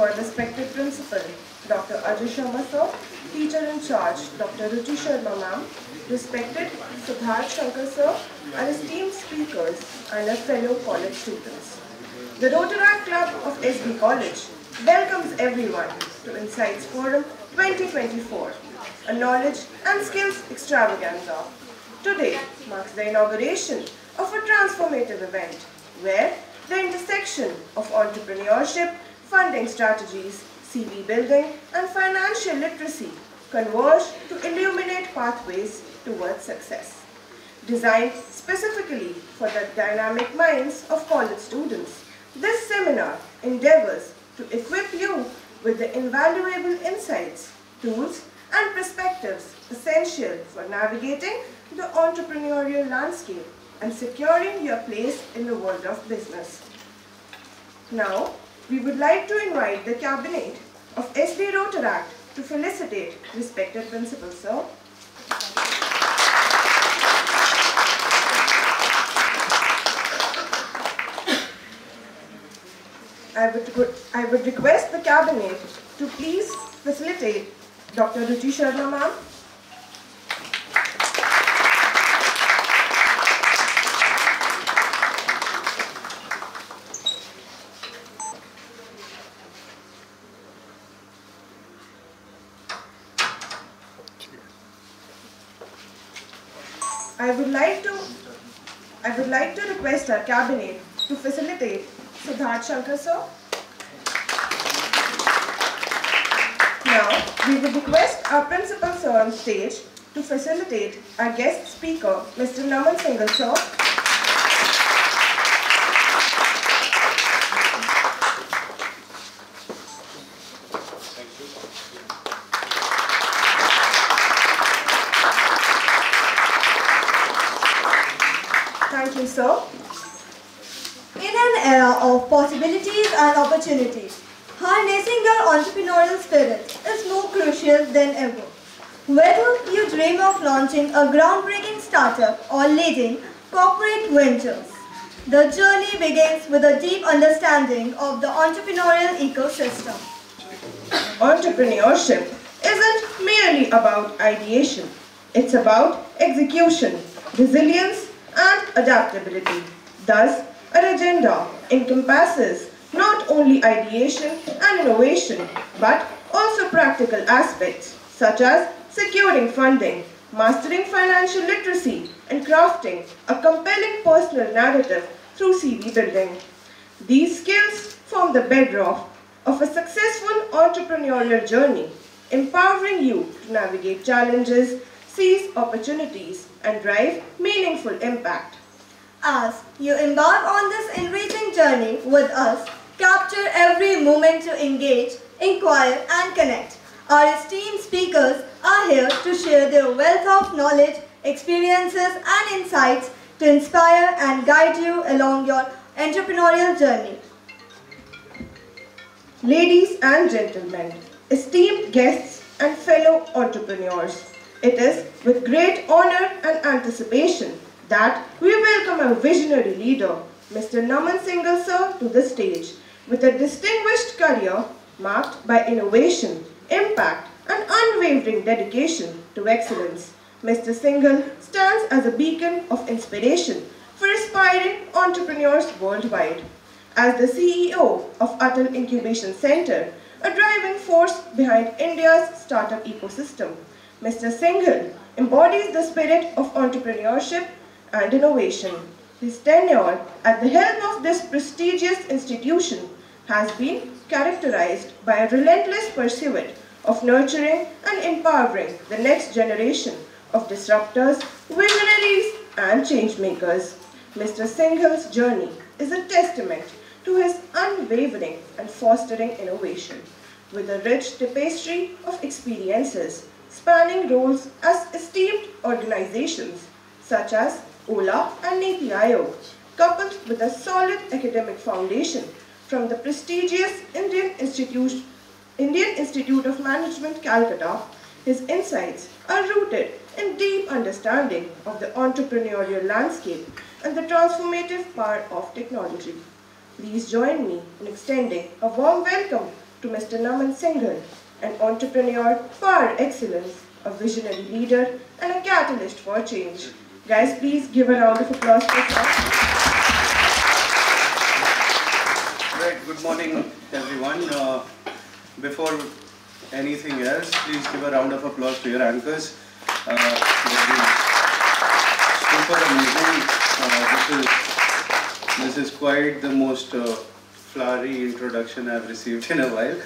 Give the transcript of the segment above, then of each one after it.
our respected principal, Dr. Ajay Sharma sir, teacher in charge, Dr. Ruchi Sharma ma'am, respected Siddharth Shankar sir, and esteemed speakers and our fellow college students. The Rotaract Club of SD College welcomes everyone to Insights Forum 2024, a knowledge and skills extravaganza. Today marks the inauguration of a transformative event where the intersection of entrepreneurship, funding strategies, CV building, and financial literacy converge to illuminate pathways towards success. Designed specifically for the dynamic minds of college students, this seminar endeavors to equip you with the invaluable insights, tools, and perspectives essential for navigating the entrepreneurial landscape and securing your place in the world of business. Now, we would like to invite the Cabinet of SD Rotaract to felicitate respected Principal Sir. I would, I would request the Cabinet to please facilitate Dr. Ruchi Sharma ma'am I would like to I would like to request our cabinet to facilitate Siddharth Shankar sir. Now, we would request our principal sir on stage to facilitate our guest speaker, Mr. Naman Singhal sir. Thank you, sir. In an era of possibilities and opportunities, harnessing your entrepreneurial spirit is more crucial than ever. Whether you dream of launching a groundbreaking startup or leading corporate ventures, the journey begins with a deep understanding of the entrepreneurial ecosystem. Entrepreneurship isn't merely about ideation. It's about execution, resilience, and adaptability. Thus, our agenda encompasses not only ideation and innovation, but also practical aspects such as securing funding, mastering financial literacy, and crafting a compelling personal narrative through CV building. These skills form the bedrock of a successful entrepreneurial journey, empowering you to navigate challenges, seize opportunities, and drive meaningful impact. As you embark on this enriching journey with us, capture every moment to engage, inquire and connect. Our esteemed speakers are here to share their wealth of knowledge, experiences and insights to inspire and guide you along your entrepreneurial journey. Ladies and gentlemen, esteemed guests and fellow entrepreneurs, it is with great honor and anticipation that we welcome our visionary leader, Mr. Naman Singhal sir, to the stage with a distinguished career marked by innovation, impact, and unwavering dedication to excellence. Mr. Singhal stands as a beacon of inspiration for aspiring entrepreneurs worldwide. As the CEO of Atal Incubation Center, a driving force behind India's startup ecosystem, Mr. Singhal embodies the spirit of entrepreneurship and innovation. His tenure at the helm of this prestigious institution has been characterized by a relentless pursuit of nurturing and empowering the next generation of disruptors, visionaries, and changemakers. Mr. Singhal's journey is a testament to his unwavering and fostering innovation, with a rich tapestry of experiences spanning roles as esteemed organizations such as Ola and Niti Aayog, coupled with a solid academic foundation from the prestigious Indian Institute, Indian Institute of Management, Calcutta, his insights are rooted in deep understanding of the entrepreneurial landscape and the transformative power of technology. Please join me in extending a warm welcome to Mr. Naman Singhal, an entrepreneur par excellence, a visionary leader, and a catalyst for change. Guys, please give a round of applause for him. Right, good morning everyone. Uh, before anything else, please give a round of applause to your anchors. Uh, super amazing. Uh, this, is, this is quite the most uh, flowery introduction I've received in a while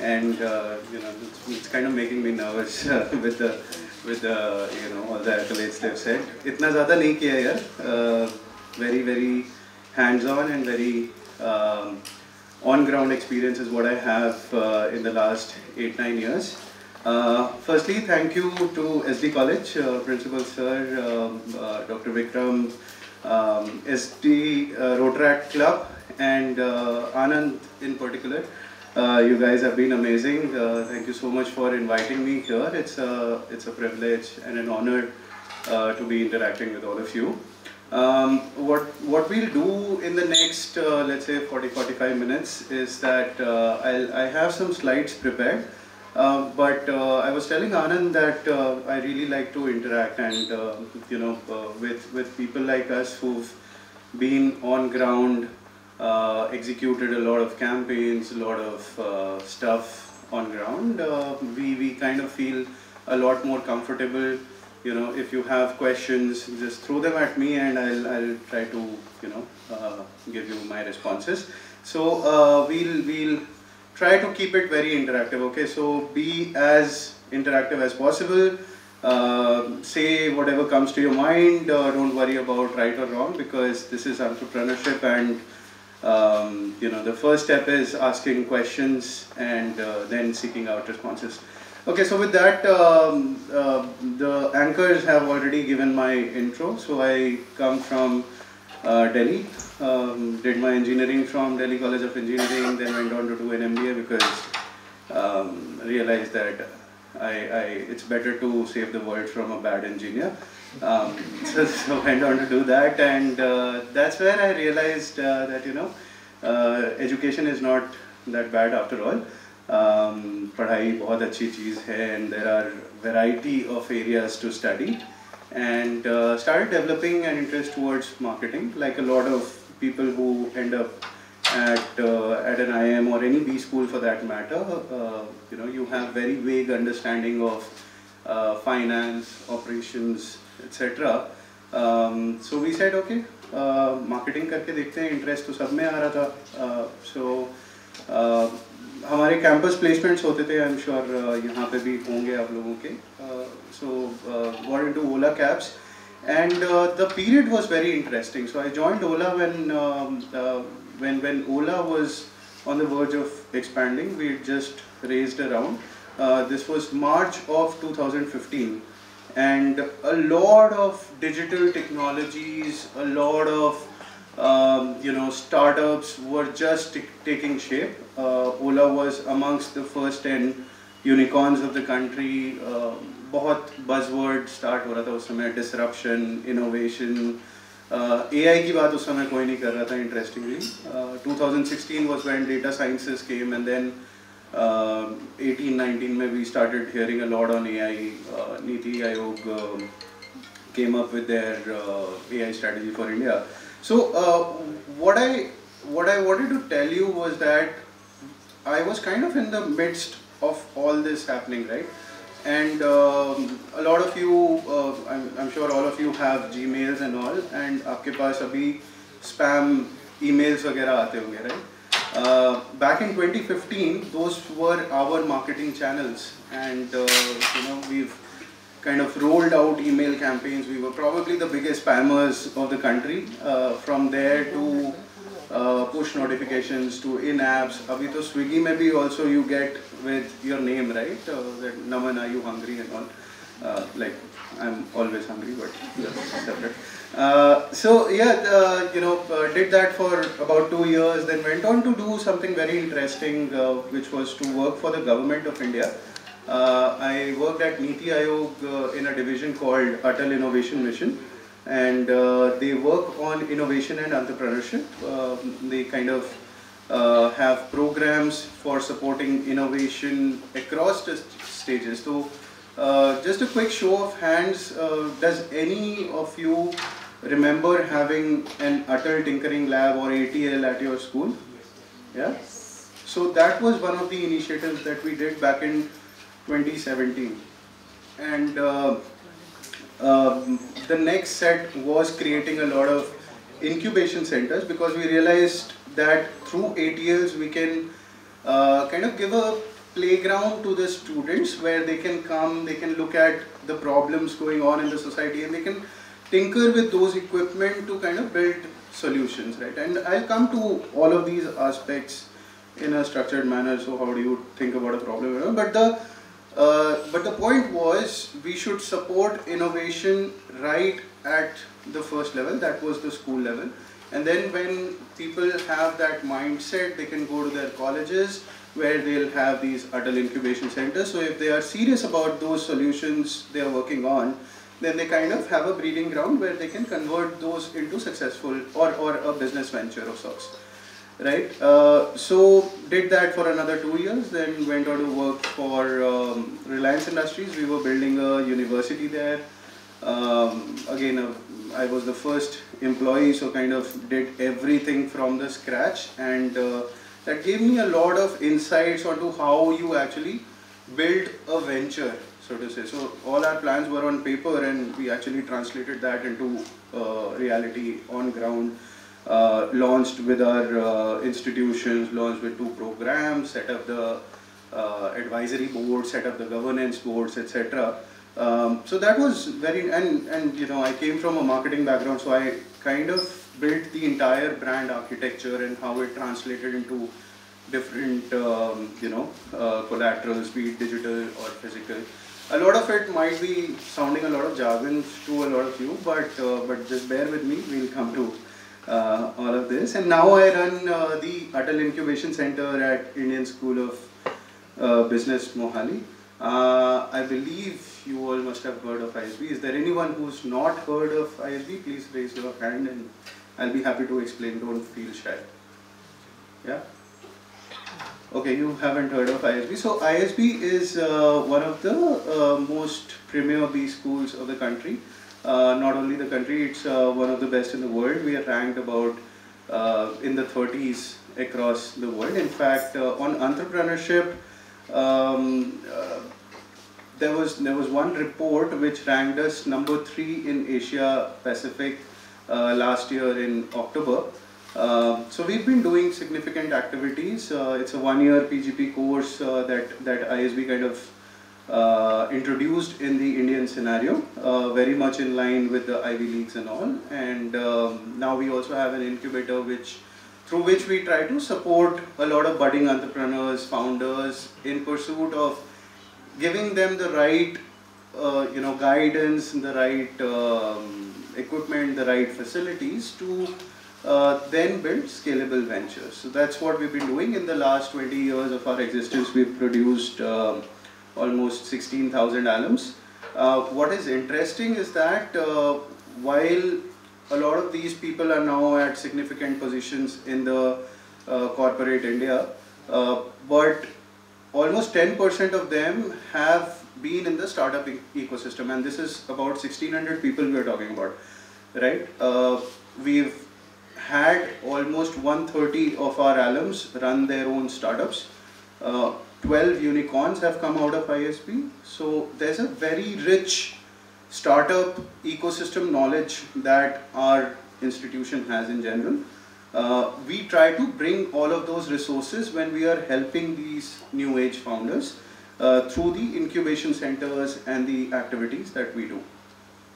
And uh, you know, it's, it's kind of making me nervous uh, with the with the you know all the accolades they've said. इतना ज़्यादा नहीं किया यार. Uh, very very hands-on and very um, on-ground experience is what I have uh, in the last eight nine years. Uh, firstly, thank you to SD College uh, Principal Sir, um, uh, Dr. Vikram, um, SD uh, Rotaract Club, and uh, Anand in particular. Uh, you guys have been amazing. Uh, thank you so much for inviting me here. It's a, it's a privilege and an honor uh, to be interacting with all of you. Um, what, what we'll do in the next, uh, let's say 40-45 minutes is that uh, I'll, I have some slides prepared. But I was telling Anand that I really like to interact and you know with with people like us who've been on ground, uh, executed a lot of campaigns, a lot of uh, stuff on ground. Uh, we we kind of feel a lot more comfortable. You know, if you have questions, just throw them at me, and I'll I'll try to you know uh, give you my responses. So uh, we'll we'll try to keep it very interactive okay so be as interactive as possible uh, say whatever comes to your mind uh, don't worry about right or wrong because this is entrepreneurship and um, you know the first step is asking questions and uh, then seeking out responses okay so with that um, uh, the anchors have already given my intro so i come from uh, Delhi. Um, did my engineering from Delhi College of Engineering, then went on to do an MBA because um, realized that I, I, it's better to save the world from a bad engineer. Um, so, so went on to do that, and uh, that's where I realized uh, that you know uh, education is not that bad after all. Um, पढ़ाई बहुत अच्छी चीज़ है and there are variety of areas to study and uh, started developing an interest towards marketing like a lot of people who end up at uh, at an IM or any B school for that matter uh, you know you have very vague understanding of uh, finance operations etc um, so we said okay uh, marketing करके देखते हैं interest तो सब में आ रहा था uh, so uh, हमारे campus placements होते थे आई एम श्योर यहाँ पे भी होंगे आप लोगों के so got into Ola cabs and uh, the period was very interesting so i joined ola when um, uh, when when ola was on the verge of expanding we just raised a round uh, this was march of 2015 and a lot of digital technologies a lot of um, you know, startups were just t- taking shape. Uh, Ola was amongst the first 10 unicorns of the country. Uh, बहुत buzzword start हो रहा था उस समय disruption, innovation. Uh, AI की बात उस समय कोई नहीं कर रहा था interestingly. Uh, 2016 was when data sciences came and then uh, 18, 19 में we started hearing a lot on AI. Uh, Niti Aayog um, came up with their uh, AI strategy for India. So uh, what I what I wanted to tell you was that I was kind of in the midst of all this happening, right? And um, a lot of you, uh, I'm, I'm sure all of you have Gmails and all, and आपके पास अभी spam emails वगैरह आते होंगे, right? Uh, back in 2015, those were our marketing channels, and uh, you know we've kind of rolled out email campaigns. We were probably the biggest spammers of the country. Uh, from there to uh, push notifications to in-apps. Abhi to Swiggy maybe also you get with your name, right? Uh, that Naman, are you hungry and all. Like I'm always hungry, but that's separate. Uh, so yeah, uh, you know, uh, did that for about two years. Then went on to do something very interesting, uh, which was to work for the government of India. Uh, I worked at Niti Aayog in a division called Atal Innovation Mission, and they work on innovation and entrepreneurship. They kind of have programs for supporting innovation across stages. So, just a quick show of hands, does any of you remember having an Atal Tinkering Lab or ATL at your school? Yeah? So that was one of the initiatives that we did back in 2017. And uh, um, the next set was creating a lot of incubation centers because we realized that through ATLs we can uh, kind of give a playground to the students where they can come, they can look at the problems going on in the society and they can tinker with those equipment to kind of build solutions, right? And I'll come to all of these aspects in a structured manner. So how do you think about a problem? But the uh, but the point was we should support innovation right at the first level. That was the school level. And then when people have that mindset, they can go to their colleges where they'll have these Atal incubation centers. So if they are serious about those solutions they are working on, then they kind of have a breeding ground where they can convert those into successful or, or a business venture of sorts right? Uh, so did that for another two years, then went on to work for um, Reliance Industries. We were building a university there. Um, again, uh, I was the first employee, so kind of did everything from the scratch, and uh, that gave me a lot of insights onto how you actually build a venture, so to say. So all our plans were on paper, and we actually translated that into uh, reality on ground uh, launched with our uh, institutions, launched with two programs, set up the uh, advisory board, set up the governance boards, etc. Um, so that was very, and, and you know, I came from a marketing background, so I kind of built the entire brand architecture and how it translated into different, um, you know, uh, collaterals, be it digital or physical. A lot of it might be sounding a lot of jargon to a lot of you, but uh, but just bear with me. We'll come to uh, all of this. And now I run uh, the Atal Incubation Center at Indian School of uh, Business, Mohali. Uh, I believe you all must have heard of ISB. Is there anyone who's not heard of ISB? Please raise your hand and I'll be happy to explain. Don't feel shy. Yeah? Okay, you haven't heard of ISB. So ISB is uh, one of the uh, most premier B schools of the country. Uh, not only the country, it's uh, one of the best in the world. We are ranked about uh, in the 30s across the world. In fact, uh, on entrepreneurship, um, there was there was one report which ranked us number three in Asia Pacific last year in October. Uh, so we've been doing significant activities. Uh, it's a one-year PGP course uh, that that ISB kind of uh, introduced in the Indian scenario, uh, very much in line with the Ivy Leagues and all. And um, now we also have an incubator which through which we try to support a lot of budding entrepreneurs, founders in pursuit of giving them the right, uh, you know, guidance, the right um, equipment, the right facilities to uh, then build scalable ventures. So that's what we've been doing in the last 20 years of our existence. We've produced um, almost 16,000 alums. Uh, what is interesting is that uh, while a lot of these people are now at significant positions in the uh, corporate India, uh, but almost 10% of them have been in the startup e- ecosystem, and this is about 1600 people we are talking about, right? Uh, we've had almost 130 of our alums run their own startups. Uh, 12 unicorns have come out of ISB. So there's a very rich startup ecosystem knowledge that our institution has in general. Uh, we try to bring all of those resources when we are helping these new age founders uh, through the incubation centers and the activities that we do.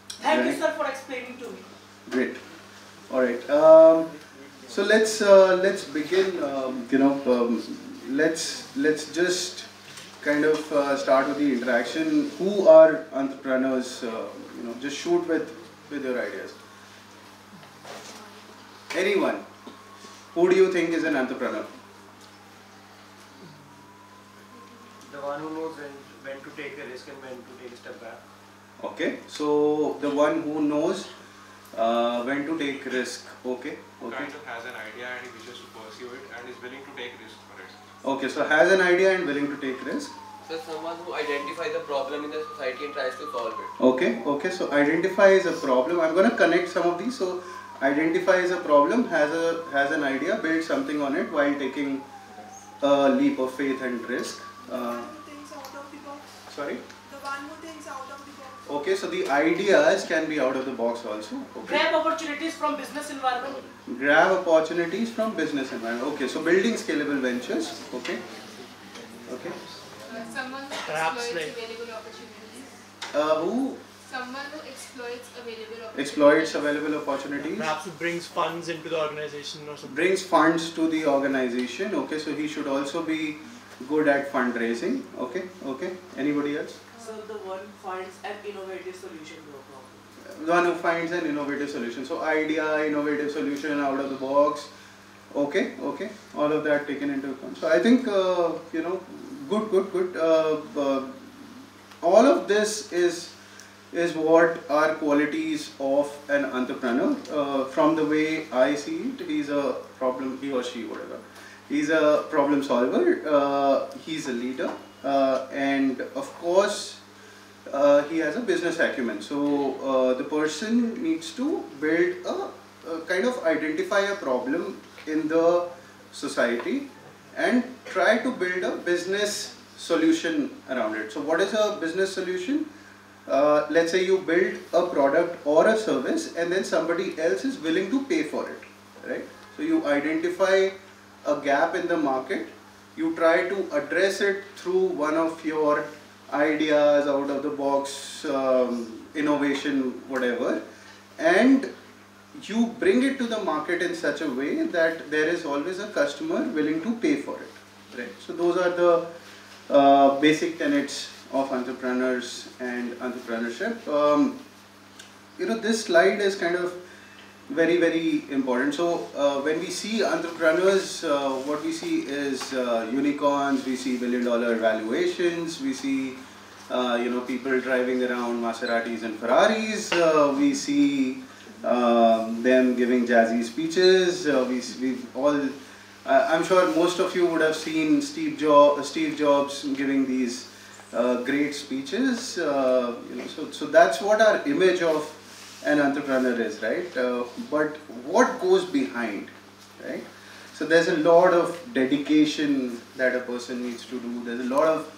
Thank you, sir, for explaining to me. Great. All right. Um, so let's uh, let's begin. Um, you know, um, let's let's just kind of uh, start with the interaction. Who are entrepreneurs? Uh, you know, just shoot with with your ideas. Anyone? Who do you think is an entrepreneur? The one who knows when, when to take a risk and when to take a step back. Okay. So the one who knows Uh, when to take risk. Okay. Okay. kind of has an idea and he wishes to pursue it and is willing to take risks for it. Okay. So has an idea and willing to take risk. So someone who identifies a problem in the society and tries to solve it. Okay, okay. So identify is a problem. I'm going to connect some of these. So identify is a problem, has a has an idea, build something on it while taking a leap of faith and risk. Uh, things out of the box. sorry. The one who thinks out of the box. Okay, so the ideas can be out of the box also. Okay. Grab opportunities from business environment. Grab opportunities from business environment. Okay, so building scalable ventures. Okay. Okay. Uh, someone who Perhaps exploits like- available opportunities. Uh, who Someone who exploits available opportunities. exploits available opportunities? Perhaps it brings funds into the organization or something. brings funds to the organization okay so he should also be good at fundraising okay okay anybody else The one finds an innovative solution to a problem. one who finds an innovative solution. So idea innovative solution out of the box. Okay okay. All of that taken into account. So i think uh, you know good good good. Uh, uh, all of this is is what are qualities of an entrepreneur. Uh, from the way i see it he's a problem he or she whatever. He's a problem solver. Uh, he's a leader uh, and of course uh, he has a business acumen. So uh, the person needs to build a, a kind of identify a problem in the society and try to build a business solution around it. So what is a business solution? Uh, let's say you build a product or a service and then somebody else is willing to pay for it, right? So you identify a gap in the market, you try to address it through one of your ideas out of the box um, innovation whatever and you bring it to the market in such a way that there is always a customer willing to pay for it right? So those are the uh, basic tenets of entrepreneurs and entrepreneurship. Um, you know this slide is kind of very very important. So uh, when we see entrepreneurs uh, what we see is uh, unicorns we see billion dollar valuations we see uh, you know people driving around maseratis and ferraris uh, we see um, them giving jazzy speeches uh, we we all i'm sure most of you would have seen steve jobs steve jobs giving these great speeches you know so so that's what our image of an entrepreneur is, right? Uh, but what goes behind, right? So there's a lot of dedication that a person needs to do. There's a lot of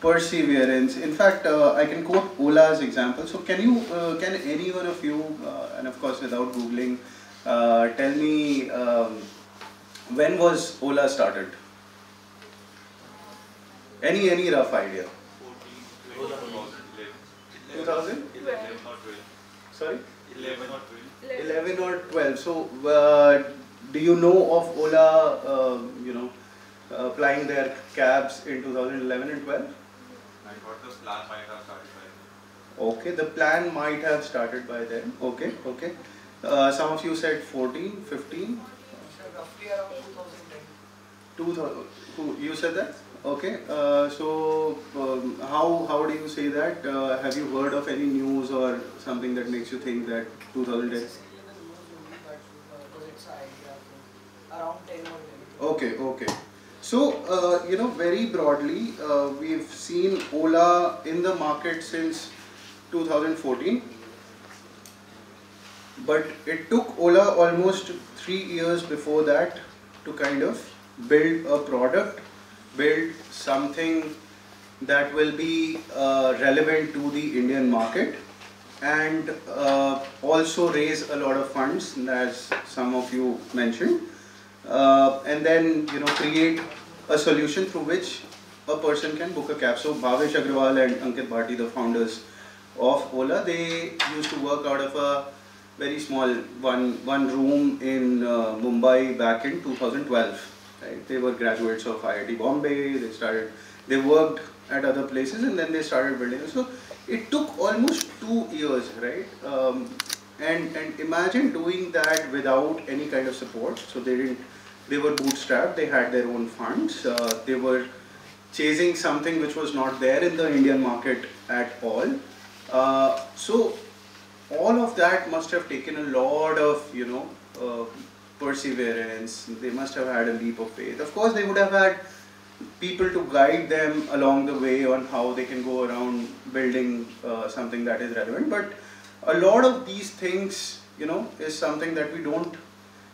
perseverance. In fact, uh, I can quote Ola's example. So can you, uh, can any one of you, uh, and of course without googling, uh, tell me um, when was Ola started? Any any rough idea? 2000? Sorry? 11 or 12. 11 or 12. So, uh, do you know of Ola, uh, you know, uh, applying their cabs in 2011 and 12? I got this plan might have started by Okay, the plan might have started by then. Okay, okay. Uh, some of you said 14, 15, Roughly around 2010. 2000. Who, you said that? Okay. Uh, so, um, how how do you say that? Uh, have you heard of any news or something that makes you think that 2010? Around 10 or 11. Okay, okay. So, uh, you know, very broadly, uh, we've seen Ola in the market since 2014. But it took Ola almost three years before that to kind of build a product, build something that will be uh, relevant to the Indian market and uh, also raise a lot of funds as some of you mentioned uh, and then you know create a solution through which a person can book a cab. So Bhavish Aggarwal and Ankit Bhati, the founders of Ola, they used to work out of a very small one one room in uh, Mumbai back in 2012. Right? They were graduates of IIT Bombay. They started, they worked at other places, and then they started building. So it took almost two years, right? Um, and and imagine doing that without any kind of support. So they didn't. They were bootstrapped. They had their own funds. Uh, they were chasing something which was not there in the Indian market at all. Uh, so all of that must have taken a lot of, you know, uh, perseverance. They must have had a leap of faith. Of course, they would have had people to guide them along the way on how they can go around building uh, something that is relevant. But a lot of these things, you know, is something that we don't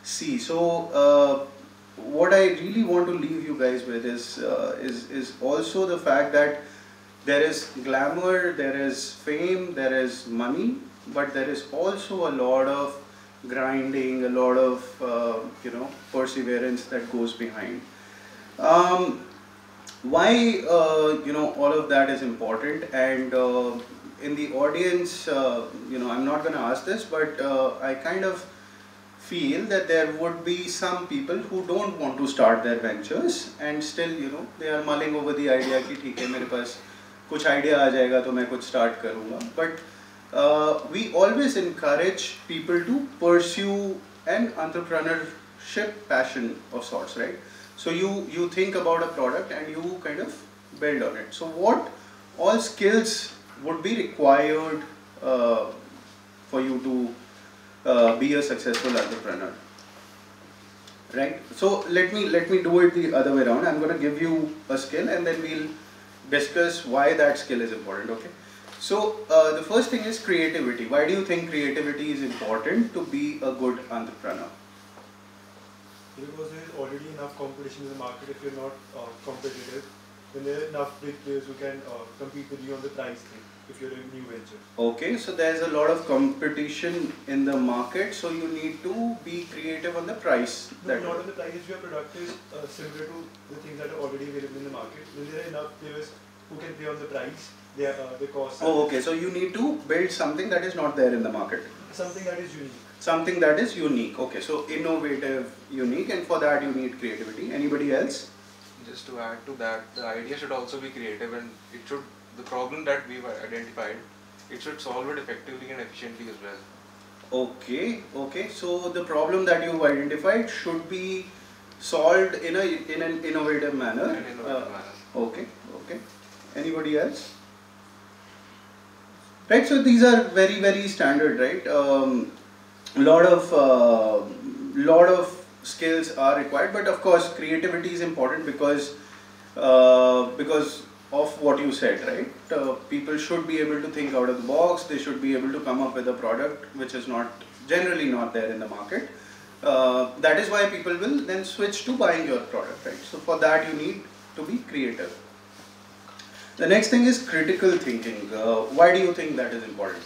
see. So, uh, what I really want to leave you guys with is uh, is is also the fact that there is glamour, there is fame, there is money, but there is also a lot of grinding, a lot of uh, you know perseverance that goes behind. Um, why uh, you know all of that is important, and uh, in the audience, uh, you know, I'm not going to ask this, but uh, I kind of feel that there would be some people who don't want to start their ventures and still you know they are mulling over the idea कि ठीक है मेरे पास कुछ idea आ जाएगा तो मैं कुछ start करूँगा but uh, we always encourage people to pursue an entrepreneurship passion of sorts right? So you you think about a product and you kind of build on it. So what all skills would be required uh, for you to uh, be a successful entrepreneur? Right? So let me let me do it the other way around. I'm going to give you a skill and then we'll discuss why that skill is important okay so uh, the first thing is creativity why do you think creativity is important to be a good entrepreneur because there is already enough competition in the market if you're not uh, competitive then there are enough big players who can uh, compete with you on the price thing if you're a new venture. Okay, so there's a lot of competition in the market, so you need to be creative on the price. No, not on the price. If your product is uh, similar to the things that are already available in the market, then there are enough players who can play on the price, their, uh, the cost. Oh, okay, so you need to build something that is not there in the market. Something that is unique. Something that is unique. Okay, so innovative, unique, and for that you need creativity. Anybody else? Just to add to that, the idea should also be creative and it should the problem that we've identified, it should solve it effectively and efficiently as well. Okay, okay. So the problem that you've identified should be solved in a in an innovative manner. In an innovative Uh, manner. Okay, okay. Anybody else? Right. So these are very very standard, right? Um, lot of uh, lot of skills are required, but of course creativity is important because uh, because of what you said, right? Uh, people should be able to think out of the box. They should be able to come up with a product which is not generally not there in the market. Uh, that is why people will then switch to buying your product, right? So for that you need to be creative. The next thing is critical thinking. Uh, why do you think that is important?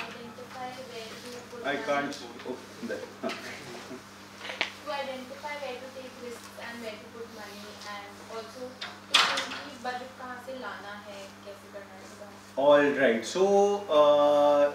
identify where to put I money, can't. Oh, there. Huh. To identify where to take risks and where to put money and also to think budget कहाँ से लाना है कैसे करना है इसका All right. So uh,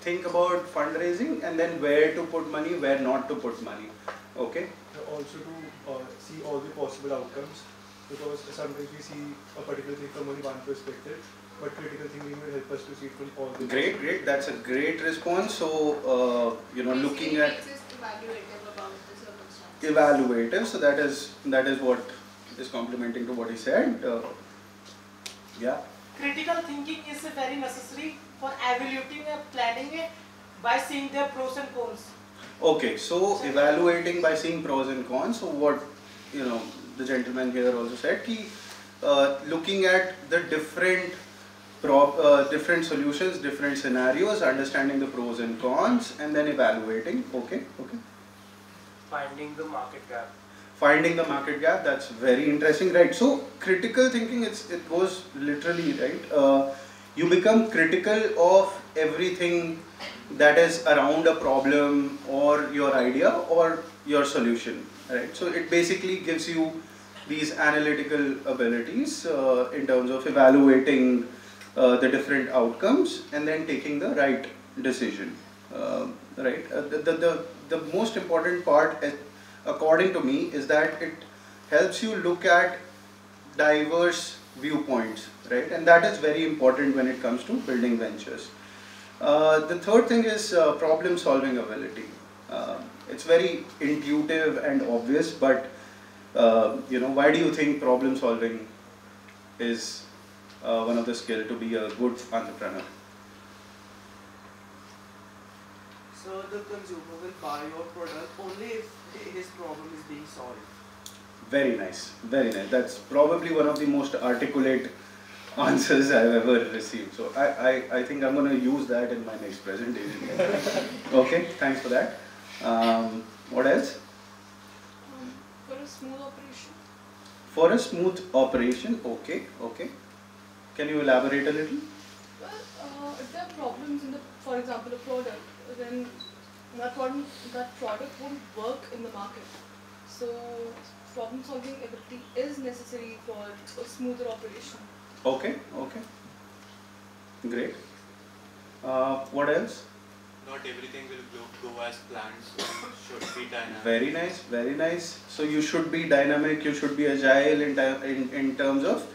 think about fundraising and then where to put money, where not to put money. Okay. Also to uh, see all the possible outcomes because sometimes we see a particular thing from only one perspective but critical thinking will help us to see it from all the Great, great. That's a great response. So uh, you know, looking at makes us evaluative about the evaluative. So that is that is what is complementing to what he said. Uh, yeah. Critical thinking is very necessary for evaluating and planning it by seeing their pros and cons. Okay. So evaluating by seeing pros and cons. So what you know, the gentleman here also said, he, uh, looking at the different prop, uh, different solutions, different scenarios, understanding the pros and cons, and then evaluating. Okay. Okay. Finding the market gap. finding the market gap that's very interesting right so critical thinking it's it goes literally right uh, you become critical of everything that is around a problem or your idea or your solution right? So it basically gives you these analytical abilities uh, in terms of evaluating uh, the different outcomes and then taking the right decision uh, right? Uh, the, the, the, the most important part uh, according to me is that it helps you look at diverse viewpoints right? And that is very important when it comes to building ventures the third thing is uh, problem solving ability uh, it's very intuitive and obvious but uh, you know why do you think problem solving is uh, one of the skill to be a good entrepreneur. So the consumer will buy your product only if his problem is being solved. Very nice, very nice. That's probably one of the most articulate answers I've ever received. So I, I, I think I'm going to use that in my next presentation. okay, thanks for that. Um, what else? Um, for a smooth operation, For a smooth operation, okay, okay. Can you elaborate a little? well, uh, if there are problems in the, for example, a product, then that problem, that product won't work in the market. So problem solving ability is necessary for a smoother operation. Okay, okay. Great. Uh, what else? Not everything will go, go as planned, so should be dynamic. Very nice, very nice. So you should be dynamic, you should be agile in, in, in terms of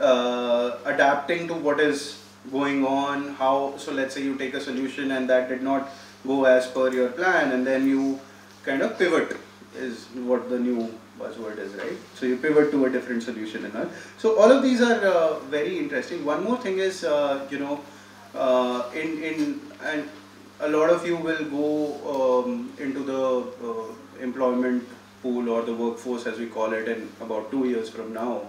uh, adapting to what is going on, how, so let's say you take a solution and that did not go as per your plan and then you kind of pivot is what the new buzzword is, right? So you pivot to a different solution and all. So all of these are uh, very interesting. One more thing is, uh, you know, uh, in, in, and a lot of you will go um, into the uh, employment pool or the workforce as we call it in about two years from now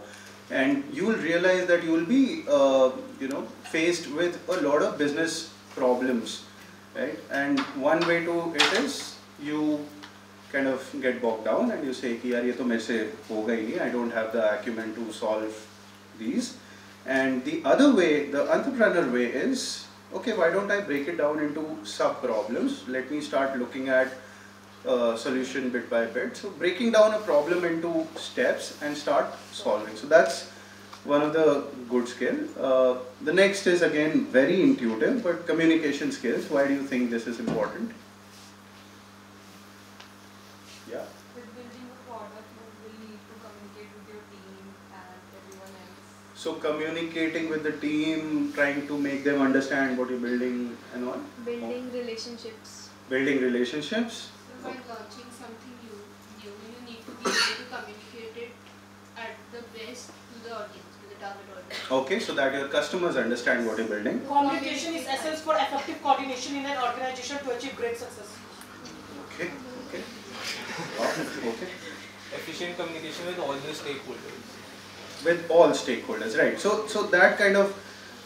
and you will realize that you will be uh, you know faced with a lot of business problems right and one way to it is you kind of get bogged down and you say कि यार ये तो मेरे से होगा ही नहीं I don't have the acumen to solve these and the other way the entrepreneur way is okay why don't I break it down into sub problems let me start looking at uh, solution bit by bit so breaking down a problem into steps and start solving so that's one of the good skill uh, the next is again very intuitive but communication skills why do you think this is important Yeah With building a product, you will need to communicate with your team and everyone else. so communicating with the team trying to make them understand what you're building and all Building relationships. building relationships While launching something new, new, you need to be able to communicate it at the best to the audience, to the target audience. okay so that your customers understand what you're building Communication is essence for effective coordination in an organization to achieve great success. okay okay Wow, okay Efficient communication with all the stakeholders. with all stakeholders right so so that kind of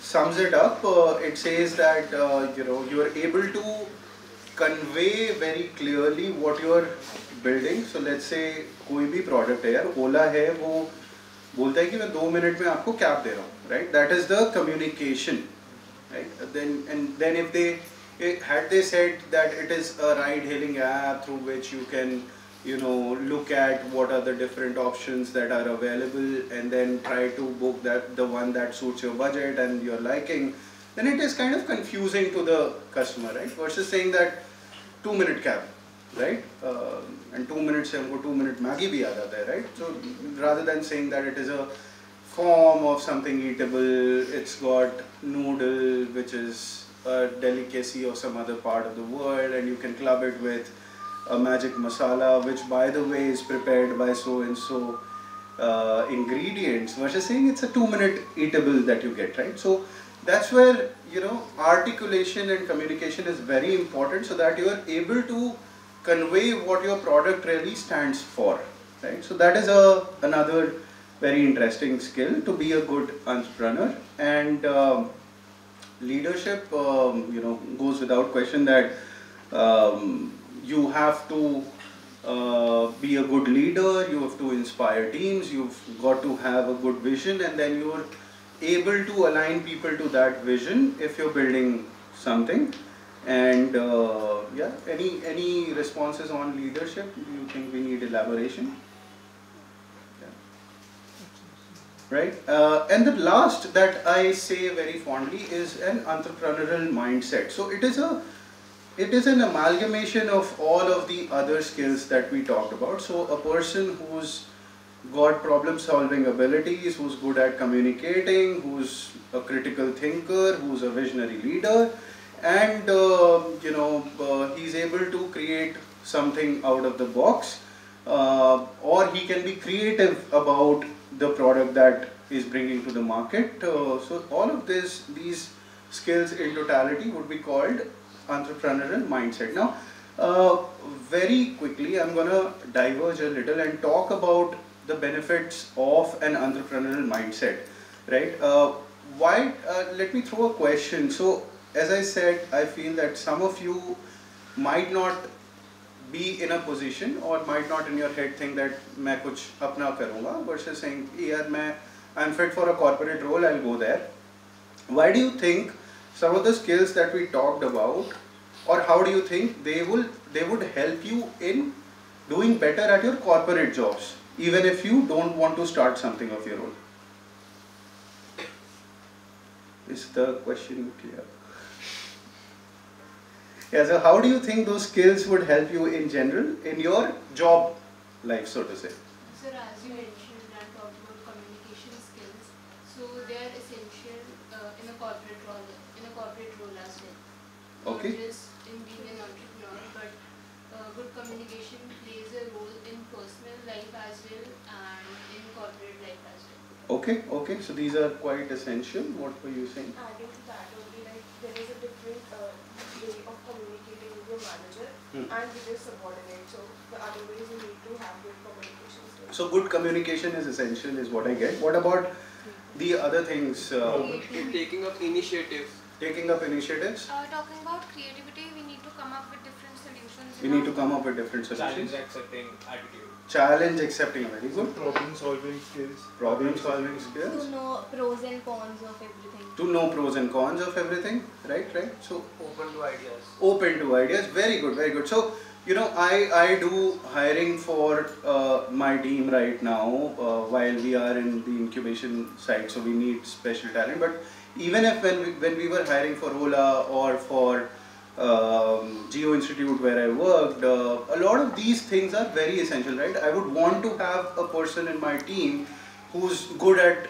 sums it up uh, it says that uh, you know you are able to convey very clearly what you are building so let's say कोई भी product है यार ओला है वो बोलता है कि मैं दो मिनट में आपको कैब दे रहा हूँ right that is the communication right then and then if they it, had they said that it is a ride hailing app through which you can you know look at what are the different options that are available and then try to book that the one that suits your budget and your liking then it is kind of confusing to the customer right? Versus saying that two minute cab right? Uh, and two minutes se humko two minute maggi bhi aa hai right? So rather than saying that it is a form of something eatable it's got noodle which is a delicacy of some other part of the world and you can club it with a magic masala which by the way is prepared by so and so ingredients versus saying it's a two minute eatable that you get right? So that's where you know articulation and communication is very important so that you are able to convey what your product really stands for right? So that is a another very interesting skill to be a good entrepreneur. And um, leadership um, you know goes without question that um, you have to uh, be a good leader you have to inspire teams you've got to have a good vision and then you're able to align people to that vision if you're building something. And uh, yeah any any responses on leadership do you think we need elaboration right? Uh, and the last that I say very fondly is an entrepreneurial mindset. So it is a it is an amalgamation of all of the other skills that we talked about. So a person who's got problem solving abilities, who's good at communicating, who's a critical thinker, who's a visionary leader, and uh, you know uh, he's able to create something out of the box, uh, or he can be creative about the product that is bringing to the market. Uh, so all of this, these skills in totality would be called entrepreneurial mindset. Now, uh, very quickly, I'm going to diverge a little and talk about the benefits of an entrepreneurial mindset, right? Uh, why? Uh, let me throw a question. So, as I said, I feel that some of you might not be in a position or might not in your head think that मैं कुछ अपना करूँगा versus saying यार मैं I'm fit for a corporate role I'll go there. Why do you think some of the skills that we talked about or how do you think they will they would help you in doing better at your corporate jobs even if you don't want to start something of your own? Is the question clear? Yeah, so how do you think those skills would help you in general in your job life, so to say? Sir, as you mentioned and talked about communication skills, so they are essential uh, in a corporate role, in a corporate role as well. Okay. Not just in being an entrepreneur, but uh, good communication plays a role in personal life as well and in corporate life as well. Okay, okay, so these are quite essential. What were you saying? Adding to that would be like there is a different uh, way of communicating manager Hmm. and with your subordinate. So the other ways you need to have good communication skills. So good communication is essential, is what I get. What about the other things? Uh, Taking up initiatives. taking up initiatives. Uh, talking about creativity, we need to come up with different solutions. We need to come up with different solutions. Challenge accepting attitude. Challenge accepting, very good. Problem solving skills. Problem solving To skills. know pros and cons of everything. To know pros and cons of everything, right? Right. So Open to ideas. open to ideas. Very good, very good. So, you know, I, I do hiring for uh, my team right now uh, while we are in the incubation side, so we need special talent. But even if when we, when we were hiring for Ola or for um, Jio Institute where I worked, uh, a lot of these things are very essential, right? I would want to have a person in my team who's good at,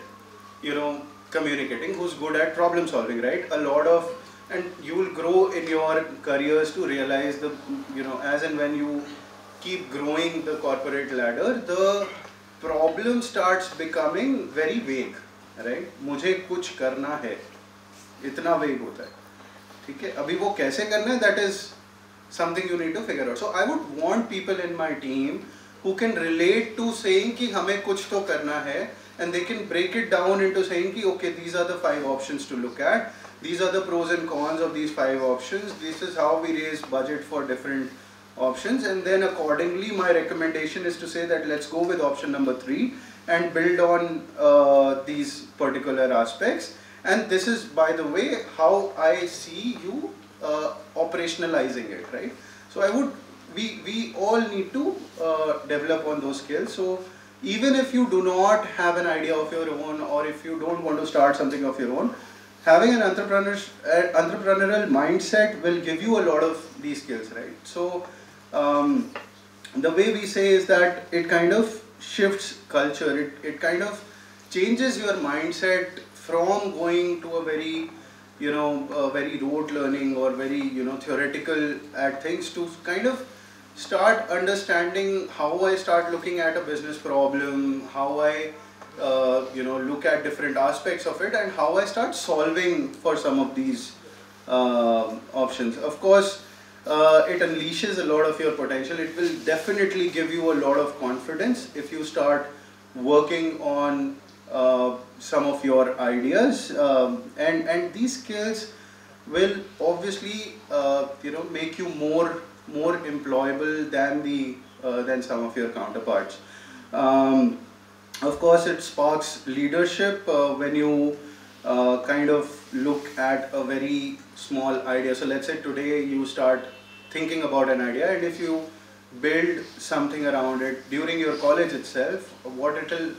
you know, communicating, who's good at problem solving, right? A lot of and you will grow in your careers to realize the you know as and when you keep growing the corporate ladder the problem starts becoming very vague right मुझे कुछ करना है इतना vague होता है ठीक है अभी वो कैसे करना है that is something you need to figure out so I would want people in my team who can relate to saying कि हमें कुछ तो करना है and they can break it down into saying कि okay these are the five options to look at. These are the pros and cons of these five options. This is how we raise budget for different options. And then accordingly my recommendation is to say that let's go with option number three and build on uh, these particular aspects. And this is by the way how I see you uh, operationalizing it right? So I would we, we all need to uh, develop on those skills. So even if you do not have an idea of your own or if you don't want to start something of your own having an entrepreneur, uh, entrepreneurial mindset will give you a lot of these skills, right? So um, the way we say is that it kind of shifts culture. It, it kind of changes your mindset from going to a very, you know, very rote learning or very, you know, theoretical at things to kind of start understanding how I start looking at a business problem, how I uh, you know look at different aspects of it and how I start solving for some of these uh, options. Of course, uh, it unleashes a lot of your potential. It will definitely give you a lot of confidence if you start working on uh, some of your ideas um, and and these skills will obviously uh, you know make you more more employable than the uh, than some of your counterparts. Um, of course, it sparks leadership uh, when you uh, kind of look at a very small idea. So let's say today you start thinking about an idea, and if you build something around it during your college itself, what it will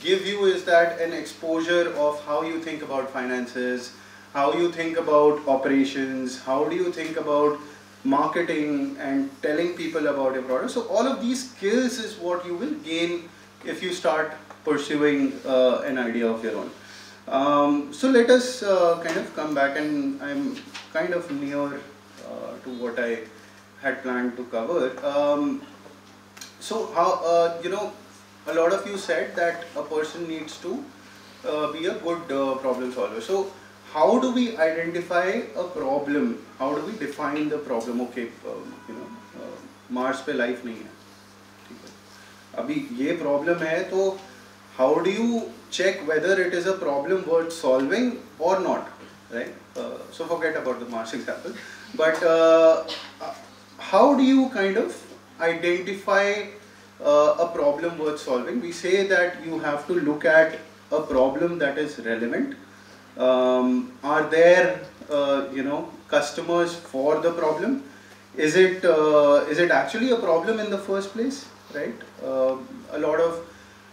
give you is that an exposure of how you think about finances, how you think about operations, how do you think about marketing and telling people about your product. So all of these skills is what you will gain if you start pursuing uh, an idea of your own. Um, so let us uh, kind of come back and I'm kind of near uh, to what I had planned to cover. Um, so how, uh, you know, a lot of you said that a person needs to uh, be a good uh, problem solver. So how do we identify a problem? How do we define the problem? Okay, um, you know, uh, Mars पे life नहीं है. ठीक है. अभी ये problem है तो how do you check whether it is a problem worth solving or not, right? Uh, so forget about the Mars example, but uh, uh, how do you kind of identify uh, a problem worth solving? We say that you have to look at a problem that is relevant. um, are there, uh, you know, customers for the problem? Is it uh, is it actually a problem in the first place, right? Uh, a lot of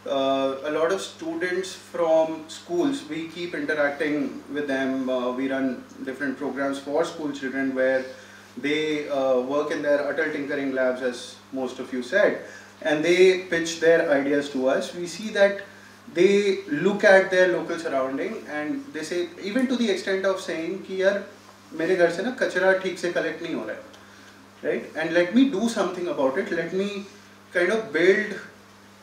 uh, a lot of students from schools, we keep interacting with them. Uh, we run different programs for school children where they uh, work in their adult tinkering labs, as most of you said, and they pitch their ideas to us. We see that they look at their local surrounding and they say, even to the extent of saying कि यार मेरे घर से ना कचरा ठीक से collect नहीं हो रहा है, right? And let me do something about it. Let me kind of build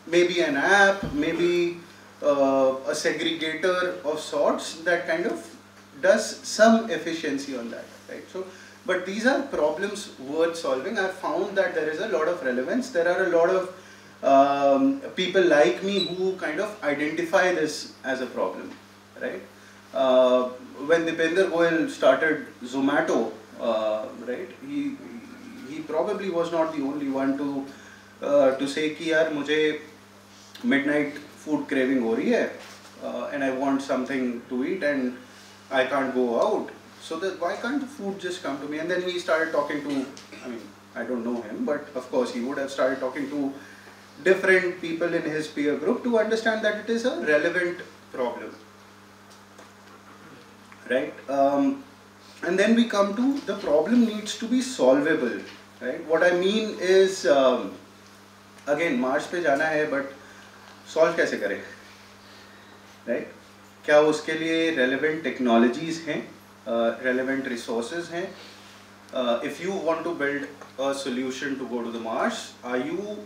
maybe an app, maybe uh, a segregator of sorts that kind of does some efficiency on that, right? So, but these are problems worth solving. I've found that there is a lot of relevance. There are a lot of um, people like me who kind of identify this as a problem, right? Uh, when Deepinder Goyal started Zomato, uh, right, he, he probably was not the only one to uh, to say कि यार मुझे midnight food craving हो रही है uh, and I want something to eat and I can't go out. So that why can't the food just come to me? And then he started talking to, I mean, I don't know him, but of course he would have started talking to different people in his peer group to understand that it is a relevant problem. Right? Um, and then we come to the problem needs to be solvable. Right? What I mean is, um, again, Mars पे जाना है, but solve कैसे करें? Right? क्या उसके लिए relevant technologies हैं, uh, relevant resources हैं? Uh, if you want to build a solution to go to the Mars, are you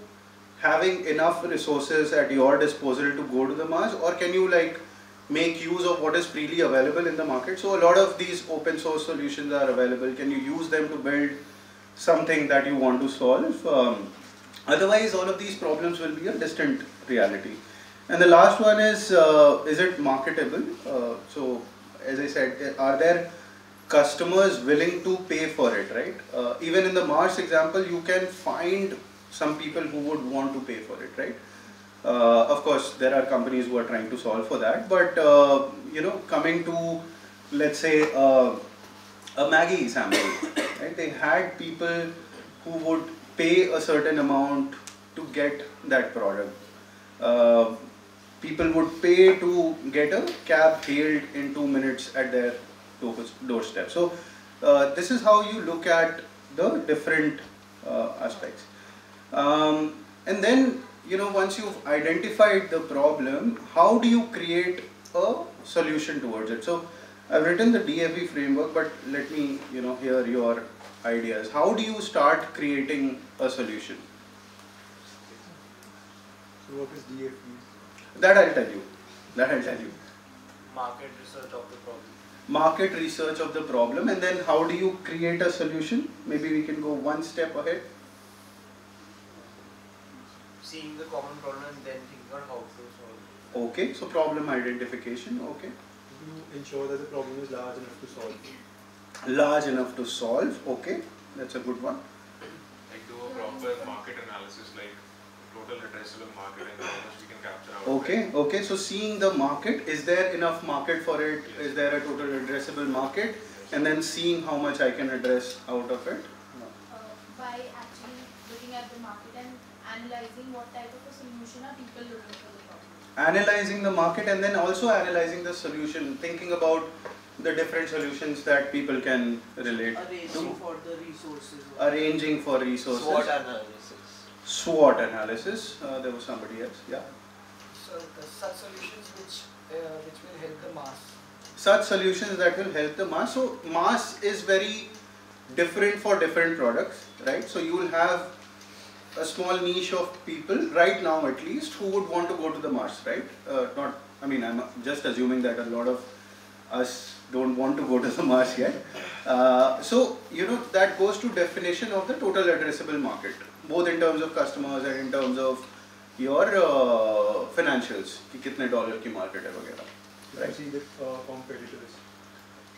having enough resources at your disposal to go to the Mars or can you like make use of what is freely available in the market? So a lot of these open source solutions are available. Can you use them to build something that you want to solve? Um, otherwise all of these problems will be a distant reality. And the last one is, uh, is it marketable? Uh, so as I said, are there customers willing to pay for it, right? Uh, even in the Mars example, you can find some people who would want to pay for it, right? Uh, of course, there are companies who are trying to solve for that, but uh, you know, coming to let's say uh, a Maggi example, right? They had people who would pay a certain amount to get that product. Uh, people would pay to get a cab hailed in two minutes at their doorstep. So uh, this is how you look at the different uh, aspects. Um, and then, you know, once you've identified the problem, how do you create a solution towards it? So I've written the DFV framework, but let me, you know, hear your ideas. How do you start creating a solution? So what is DFV? That I'll tell you. That I'll tell you. Market research of the problem. Market research of the problem and then how do you create a solution? Maybe we can go one step ahead. Seeing the common problem and then thinking on how to solve it. Okay, so problem identification, okay. To ensure that the problem is large enough to solve. Large enough to solve, okay, that's a good one. Like do a proper market analysis, like total addressable market and how much we can capture out of Okay, it. okay, so seeing the market, is there enough market for it? Is there a total addressable market? And then seeing how much I can address out of it. uh, by actually looking at the market and analyzing what type of a solution are people looking for the problem. Analyzing the market and then also analyzing the solution, thinking about the different solutions that people can relate Arranging to. for the resources. Arranging for resources. SWOT analysis. SWOT analysis. Uh, there was somebody else, yeah. So such solutions which uh, which will help the mass. Such solutions that will help the mass. So mass is very different for different products, right? So you will have a small niche of people right now at least who would want to go to the Mars, right? Uh, not, I mean, I'm just assuming that a lot of us don't want to go to the Mars yet. Uh, so, you know, that goes to definition of the total addressable market, both in terms of customers and in terms of your uh, financials, kitne dollar ki market hai wagera. Right? To see the uh, competitors.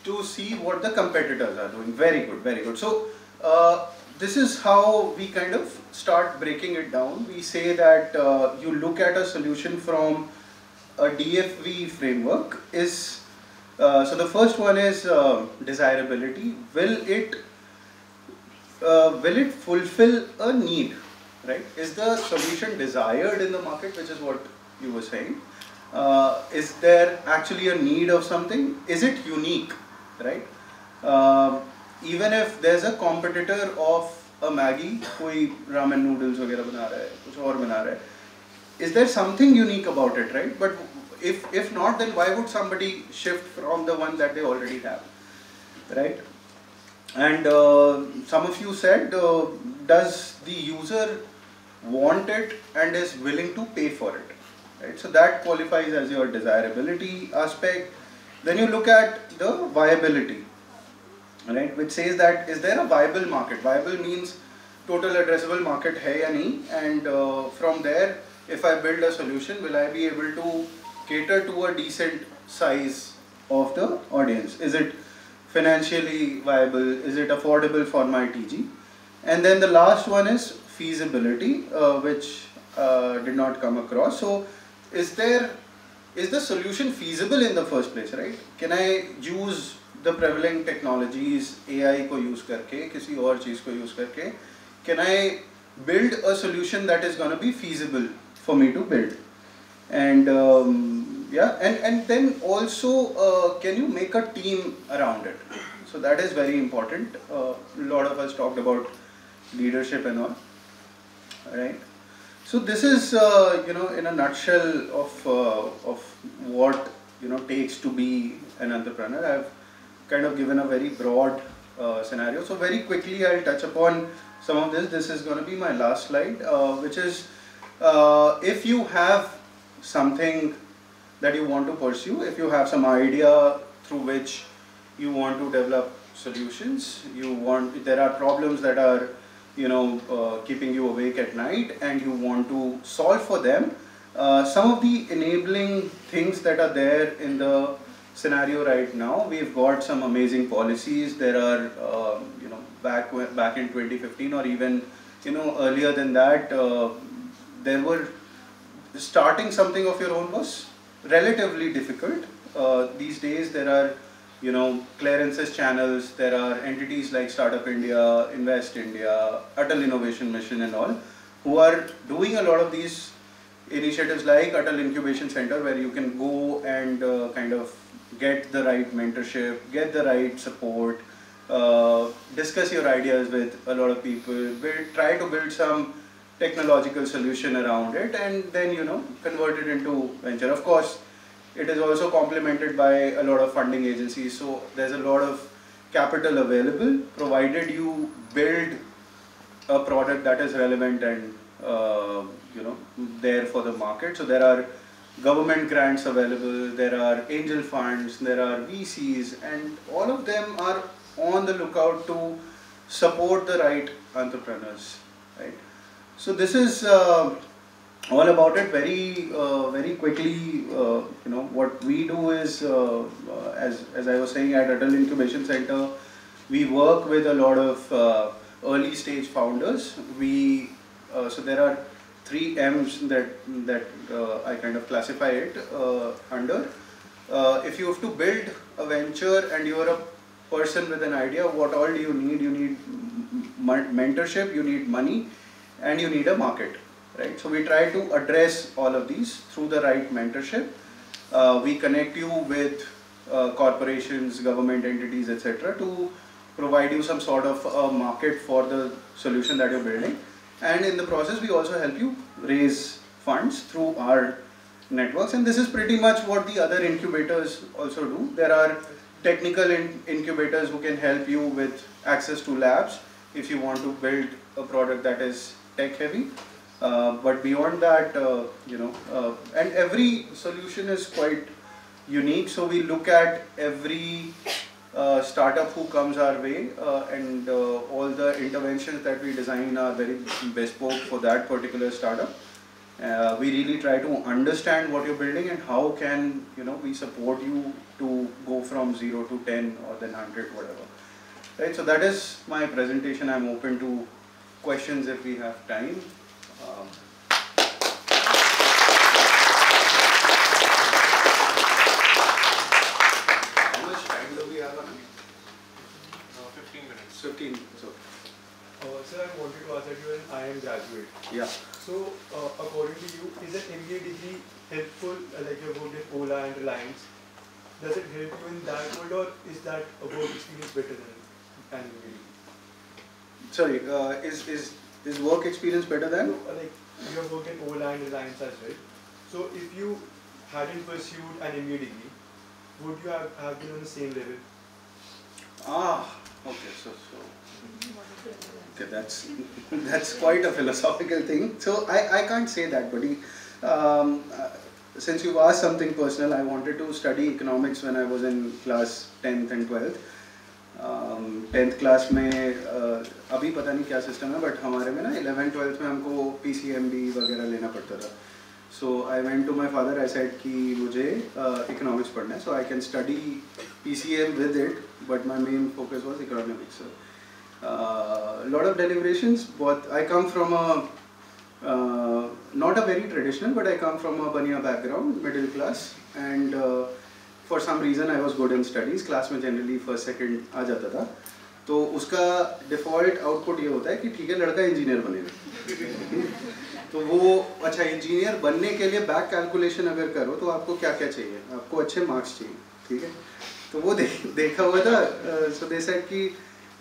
To see what the competitors are doing. Very good, very good. So, uh, this is how we kind of start breaking it down. We say that uh, you look at a solution from a DFV framework is, uh, so the first one is uh, desirability. Will it, uh, will it fulfill a need, right? Is the solution desired in the market, which is what you were saying? Uh, is there actually a need of something? Is it unique, right? Um even if there's a competitor of a Maggi, कोई ramen noodles वगैरह बना रहा है, कुछ और बना रहा है, is there something unique about it, right? But if if not, then why would somebody shift from the one that they already have, right? And uh, some of you said, uh, does the user want it and is willing to pay for it, right? So that qualifies as your desirability aspect. Then you look at the viability, right? Which says that is there a viable market? Viable means total addressable market hai ya nahi? And uh, from there, if I build a solution, will I be able to cater to a decent size of the audience? Is it financially viable? Is it affordable for my TG? And then the last one is feasibility, uh, which uh, did not come across. So, is there is the solution feasible in the first place, right? Can I use the prevalent technologies AI को use करके किसी और चीज को use करके can I build a solution that is going to be feasible for me to build and um, yeah and and then also uh, can you make a team around it so that is very important uh, a lot of us talked about leadership and all right so this is uh, you know in a nutshell of uh, of what you know takes to be an entrepreneur i've kind of given a very broad uh, scenario. So very quickly i'll touch upon some of this. This is going to be my last slide uh, which is uh, if you have something that you want to pursue if you have some idea through which you want to develop solutions you want there are problems that are you know uh, keeping you awake at night and you want to solve for them uh, some of the enabling things that are there in the scenario right now we've got some amazing policies. There are um, you know back back in 2015 or even you know earlier than that uh, there were starting something of your own was relatively difficult. Uh, these days there are you know clearances channels there are entities like startup india invest india atal innovation mission and all who are doing a lot of these initiatives like atal incubation center where you can go and uh, kind of get the right mentorship get the right support uh, discuss your ideas with a lot of people build, try to build some technological solution around it and then you know convert it into venture. Of course it is also complemented by a lot of funding agencies so there's a lot of capital available provided you build a product that is relevant and uh, you know there for the market. So there are government grants available there are angel funds there are vcs and all of them are on the lookout to support the right entrepreneurs right? So this is uh, all about it. Very uh, very quickly uh, you know what we do is uh, uh, as as i was saying at atal incubation center we work with a lot of uh, early stage founders. We so there are three m's that that uh, i kind of classify it uh, under. Uh, if you have to build a venture and you are a person with an idea what all do you need? You need mentorship you need money and you need a market right? So we try to address all of these through the right mentorship. Uh, we connect you with uh, corporations government entities etc to provide you some sort of a market for the solution that you're building and in the process we also help you raise funds through our networks and this is pretty much what the other incubators also do there are technical in- incubators who can help you with access to labs if you want to build a product that is tech heavy. Uh, but beyond that, uh, you know, uh, and every solution is quite unique. So we look at every uh, startup who comes our way, uh, and uh, all the interventions that we design are very bespoke for that particular startup. Uh, we really try to understand what you're building and how can you know we support you to go from zero to ten or then hundred, whatever. Right. So that is my presentation. I'm open to questions if we have time. Um, how much time do we have on it? Uh, 15 so. Uh, sir, I wanted to ask that you are an IIM graduate. Yeah. So, uh, according to you, is an MBA degree helpful, uh, like you worked in Ola and Reliance? Does it help you in that world or is that a work experience better than an MBA? Sorry, uh, is, is, is work experience better than? Uh, like, you have worked in Ola and Reliance as well. So, if you hadn't pursued an MBA degree, would you have, have been on the same level? Ah, okay, so, so. Okay, that's that's quite a philosophical thing. So I, I can't say that, buddy. Um, uh, since you asked something personal, I wanted to study economics when I was in class 10th and 12th. Tenth class में uh, अभी पता नहीं क्या system है but हमारे में ना eleven twelfth में हमको पी सी एम बी वगैरह लेना पड़ता था so I went to my father I said कि मुझे इकोनॉमिक्स पढ़ना है so I can study P C M with it but my main focus was economics uh, lot of deliberations. But I come from a uh, not a very traditional, but I come from a Bania background, middle class, and uh, for some reason I was good in studies. Class में generally first second आ जाता था. तो उसका default output ये होता है कि ठीक है लड़का इंजीनियर बनेगा तो वो अच्छा इंजीनियर बनने के लिए बैक कैलकुलेशन अगर करो तो आपको क्या क्या चाहिए आपको अच्छे मार्क्स चाहिए ठीक है तो वो देख, देखा हुआ था सो दे सेड कि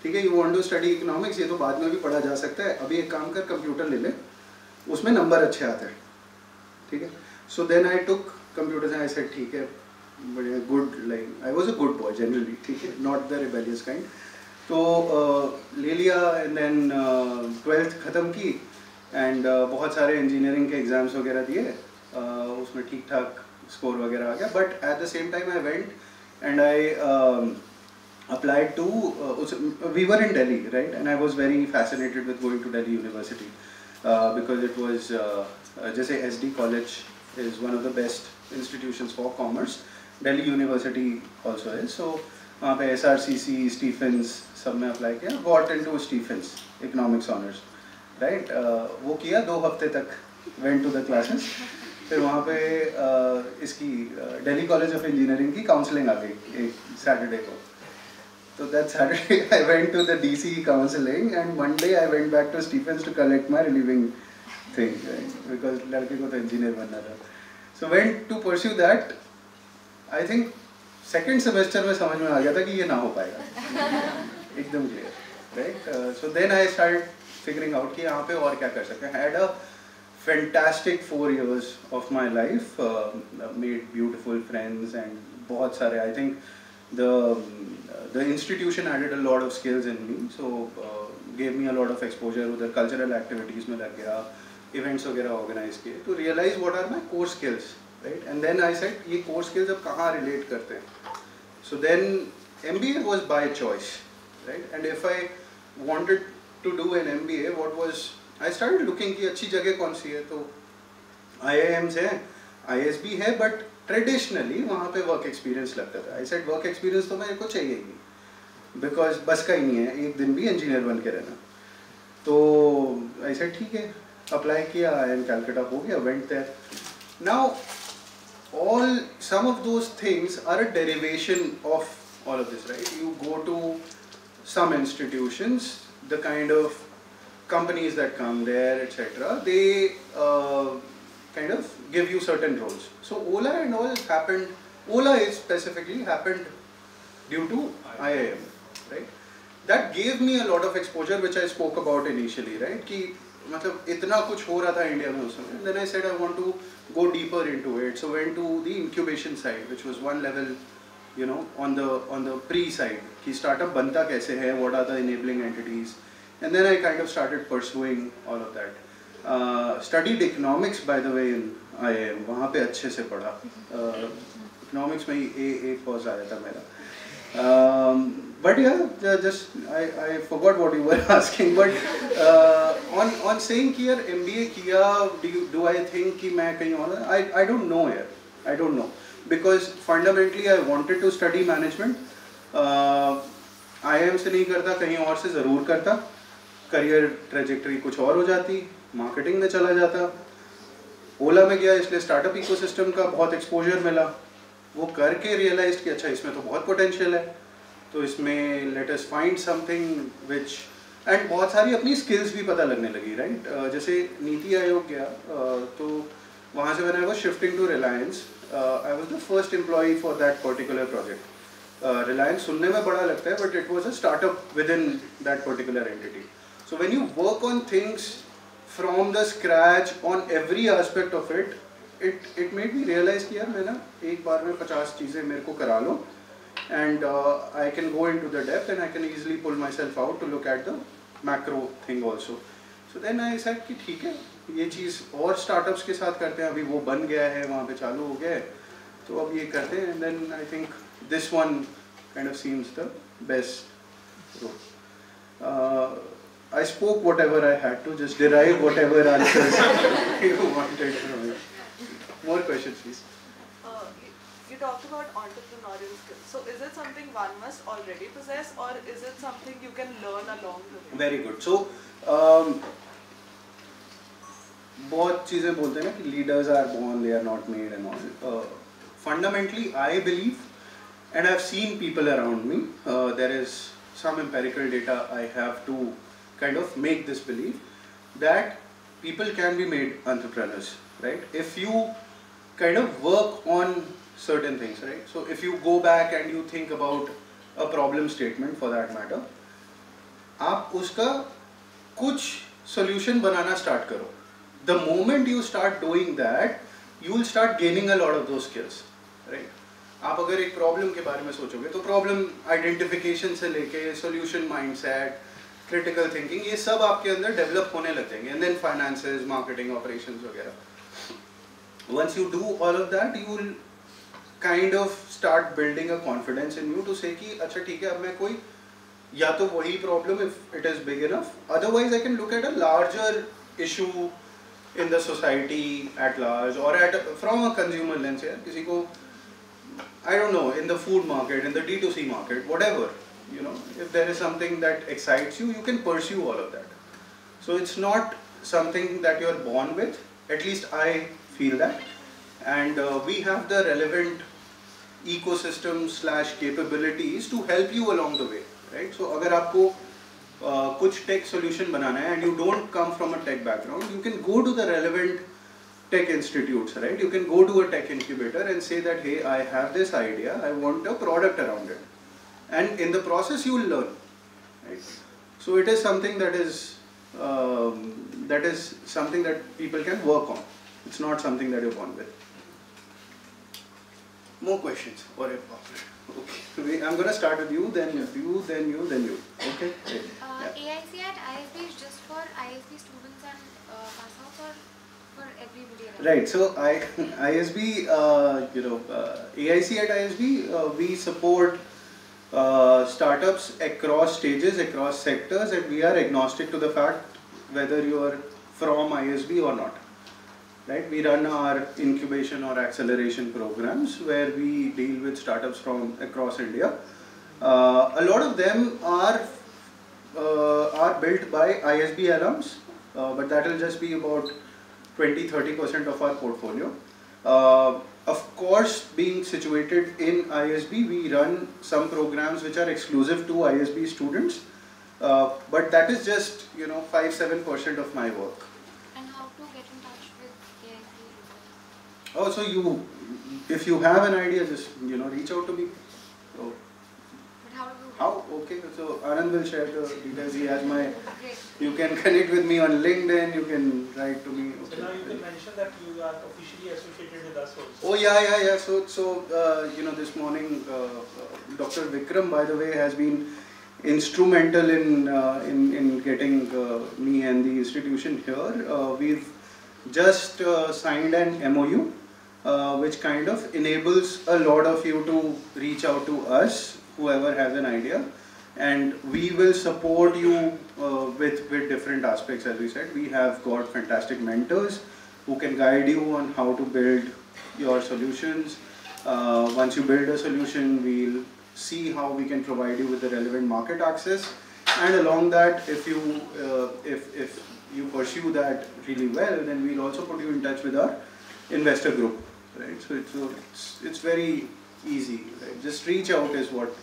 ठीक है you want to study economics ये तो बाद में भी पढ़ा जा सकता है। अभी एक काम कर कंप्यूटर ले ले उसमें नंबर अच्छे आते हैं ठीक है? So then I took computer I said ठीक है बढ़िया good like I was a good boy generally ठीक है नॉट द रिबेलियस काइंड तो ले लिया एंड देन ट्वेल्थ ख़त्म की एंड बहुत सारे इंजीनियरिंग के एग्ज़ाम्स वगैरह दिए उसमें ठीक ठाक स्कोर वगैरह आ गया but at the same time I went and I applied to uh, we were in Delhi right and I was very fascinated with going to Delhi University uh, because it was uh, just say SD college is one of the best institutions for commerce Delhi University also is so वहाँ पे S R C C Stephen's सब में apply किया got in to Stephen's economics honours right वो किया दो हफ्ते तक वेंट टू द क्लासेस फिर वहाँ पे आ, इसकी दिल्ली कॉलेज ऑफ़ इंजीनियरिंग की काउंसलिंग आ गई एक सैटरडे को। तो that Saturday I went to the DC counselling and Monday I went back to Stephen's to collect my relieving thing because लड़के को तो इंजीनियर बनना था। So went to pursue that I think second semester में समझ में आ गया था कि ये ना हो पाएगा। एकदम clear right so then I start figuring out कि यहाँ पे और क्या कर सकते हैं। fantastic four years of my life. Uh, made beautiful friends and बहुत सारे I think the the institution added a lot of skills in me so uh, gave me a lot of exposure उधर cultural activities में लग गया events वगैरह organize किए to realize what are my core skills right and then I said ये core skills अब कहाँ relate करते हैं so then MBA was by choice right and if I wanted to do an MBA what was I start looking कि अच्छी जगह कौन सी है तो IIMs है आई एस बी है बट ट्रेडिशनली वहाँ पे वर्क एक्सपीरियंस लगता था। आई सेड वर्क एक्सपीरियंस तो मेरे को चाहिए ही बिकॉज़ बस का ही नहीं है, एक दिन भी इंजीनियर बन के रहना। तो आई सेड ठीक है अप्लाई किया एंड कैलकाटा हो गया went there now all some of those things are a derivation of all of this, right? You go to some institutions, the kind of companies that come there etc they uh, kind of give you certain roles. So Ola and all happened, Ola is specifically happened due to IIM, right? That gave me a lot of exposure which I spoke about initially, right? कि मतलब इतना कुछ हो रहा था India में उस समय then I said I want to go deeper into it so went to the incubation side which was one level you know on the on the pre side कि startup बनता कैसे है what are the enabling entities and then I kind of started pursuing all of that studied economics by the way in I am वहाँ पे अच्छे से पढ़ा economics में ही ए ए कॉज आया था मेरा बट या just I I forgot what you were asking but on on saying कि यार एमबीए किया do you do I think कि मैं कहीं और आई आई डोंट नो यार आई don't no because fundamentally I wanted to study management I am से नहीं करता कहीं और से ज़रूर करता करियर ट्रेजेक्टरी कुछ और हो जाती मार्केटिंग में चला जाता। ओला में गया, इसलिए स्टार्टअप इकोसिस्टम का बहुत एक्सपोजर मिला। वो करके रियलाइज़ कि अच्छा इसमें तो बहुत पोटेंशियल है। तो इसमें let us find something which and बहुत सारी अपनी स्किल्स भी पता लगने लगी राइट right? जैसे नीति आयोग गया तो वहाँ से मैंने वो shifting to Reliance I was the first employee for that particular project Reliance सुनने में बड़ा लगता है but it was a startup within that particular entity so when you work on things from the scratch on every aspect of it it it made me realize कि यार मैं ना एक बार में पचास चीज़ें मेरे को करा लो and uh, I can go into the depth and I can easily pull myself out to look at the macro thing also so then I said कि ठीक है ये चीज़ और startups के साथ करते हैं अभी वो बन गया है वहाँ पे चालू हो गया है तो अब ये करते हैं and then I think this one kind of seems the best route. Uh, I spoke whatever I had to, just derive whatever answers you wanted from me. More questions, please. Uh, you, you talked about entrepreneurial skills. So is it something one must already possess or is it something you can learn along the way? Very good. So, um, बहुत चीज़ें बोलते हैं ना कि leaders are born, they are not made and all. Uh, fundamentally, I believe, and I've seen people around me, uh, there is some empirical data I have to kind of make this belief that people can be made entrepreneurs, right? If you kind of work on certain things, right? So if you go back and you think about a problem statement for that matter, आप उसका कुछ solution बनाना start करो. The moment you start doing that, you will start gaining a lot of those skills, right? आप अगर एक problem के बारे में सोचोगे तो प्रॉब्लम आइडेंटिफिकेशन से लेके सॉल्यूशन माइंडसेट क्रिटिकल थिंकिंग ये सब आपके अंदर डेवलप होने लग जाएँगे। And then finances marketing operations वगैरह। Once you do all of that you kind of start building a confidence in you to say कि अच्छा ठीक है अब मैं कोई या तो वही problem if it is big enough otherwise I can look at a larger issue in the society at large और at from a consumer lens यार किसी को I don't know, in the food market, in the D2C market, whatever, you know, if there is something that excites you, you can pursue all of that. So it's not something that you're born with, at least I feel that. And uh, we have the relevant ecosystem slash capabilities to help you along the way, right? So अगर आपको uh, कुछ tech solution बनाना है and you don't come from a tech background, you can go to the relevant tech institutes, right? You can go to a tech incubator and say that, hey, I have this idea, I want a product around it. And in the process, you will learn, right? So it is something that is, um, that is something that people can work on. It's not something that you're born with. More questions? Or if- Okay, I'm gonna start with you, then you, then you, then you. Okay? Uh, Yeah. AIC at ISB is just for ISB students and uh, pass outs or for everybody? Right. So I, ISB, uh, you know, uh, AIC at ISB, uh, we support uh, startups across stages, across sectors, and we are agnostic to the fact whether you are from ISB or not. Right? We run our incubation or acceleration programs where we deal with startups from across India. Uh, a lot of them are uh, are built by ISB alums, uh, but that will just be about 20 30% of our portfolio. Of course, being situated in ISB, we run some programs which are exclusive to ISB students, uh, but that is just you know 5 7% of my work. And how to get in touch with AIC? Oh, so you, if you have an idea, just you know reach out to me. How do you how? Okay, so Anand will share the details. He has my. You can connect with me on LinkedIn. You can write to me. Okay. So now you can mention that you are officially associated with us also. Oh yeah, yeah, yeah. So, so uh, you know, this morning, uh, uh, Dr. Vikram, by the way, has been instrumental in, uh, in, in getting uh, me and the institution here. Uh, we've just uh, signed an MOU uh, which kind of enables a lot of you to reach out to us, whoever has an idea, and we will support you uh, with, with different aspects as we said. We have got fantastic mentors who can guide you on how to build your solutions. Uh, once you build a solution, we'll see how we can provide you with the relevant market access. And along that, if you uh, if if you pursue that really well, then we'll also put you in touch with our investor group, right? So it's it's, it's very easy. Right? Just reach out is what,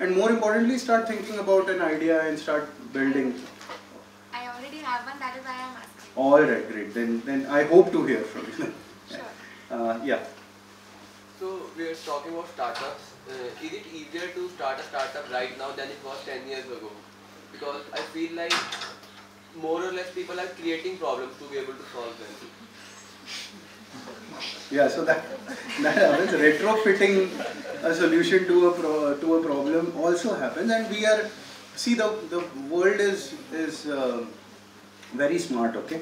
and more importantly, start thinking about an idea and start building. I already have one, that is why I'm asking. All right, great. Then then I hope to hear from you. Uh, yeah. So we are talking about startups. Uh, is it easier to start a startup right now than it was 10 years ago? Because I feel like more or less people are creating problems to be able to solve them. Yeah, so that that happens. Retrofitting a solution to a pro, to a problem also happens, and we are see the the world is is uh, very smart. Okay,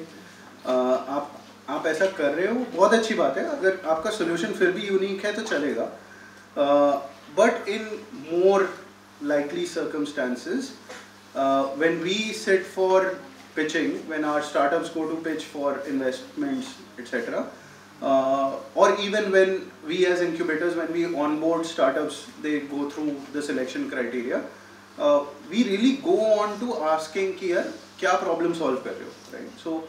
uh, आप आप ऐसा कर रहे हो बहुत अच्छी बात है अगर आपका सोल्यूशन फिर भी यूनिक है तो चलेगा but in more likely circumstances uh, when we sit for pitching when our startups go to pitch for investments etc uh, or even when we as incubators when we onboard startups they go through the selection criteria uh, we really go on to asking कि यार क्या problem solve कर रहे हो right so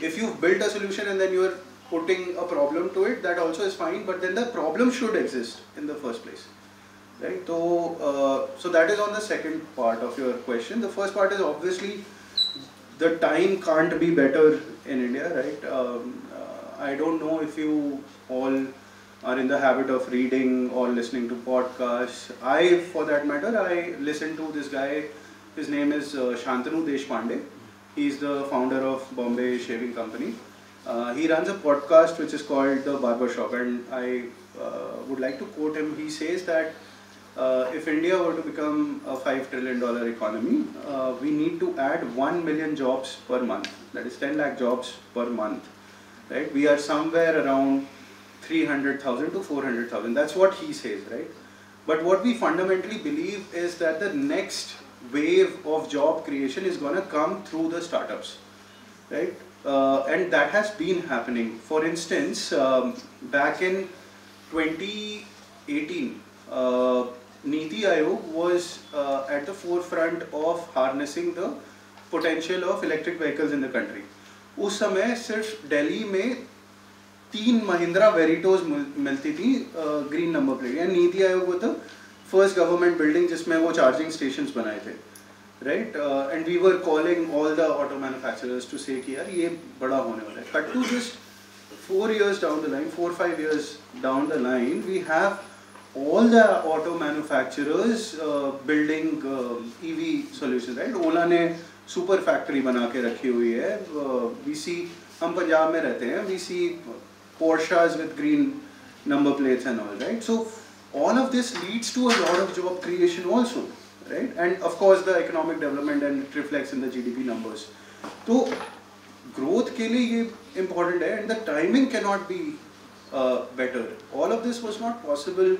if you've built a solution and then you're putting a problem to it that also is fine but then the problem should exist in the first place right so uh, so that is on the second part of your question the first part is obviously the time can't be better in india right um, uh, i don't know if you all are in the habit of reading or listening to podcasts. I for that matter i listen to this guy. His name is uh, shantanu deshpande. He's the founder of bombay shaving company. Uh, he runs a podcast which is called the barber shop and i uh, would like to quote him. He says that uh, if India were to become a $5 trillion economy, uh, we need to add 1 million jobs per month. That is 10 lakh jobs per month. Right? We are somewhere around 300,000 to 400,000. That's what he says, right? But what we fundamentally believe is that the next wave of job creation is going to come through the startups, right? Uh, and that has been happening. For instance, um, back in 2018, uh, Niti Aayog was uh, at the forefront of harnessing the potential of electric vehicles in the country. उस समय सिर्फ़ दिल्ली में तीन महिंद्रा वेरिटोज मिलती थी green number plate यानी नीति आयोग वो था फ़र्स्ट गवर्नमेंट बिल्डिंग जिसमें वो चार्जिंग स्टेशन बनाए थे right and we were calling all the auto manufacturers to say कि यार ये बड़ा होने वाला है। Cut to just four years down the line four five years down the line we have all the auto manufacturers uh, building uh, EV solutions, right? Ola super factory बना के रखी हुई है। वी सी हम पंजाब में रहते हैं। We see Porsches with green number plates and all right so all of this leads to a lot of job creation also right and of the economic development and reflects in the G D P numbers तो growth के लिए ये important है and the timing can not be better all of this was not possible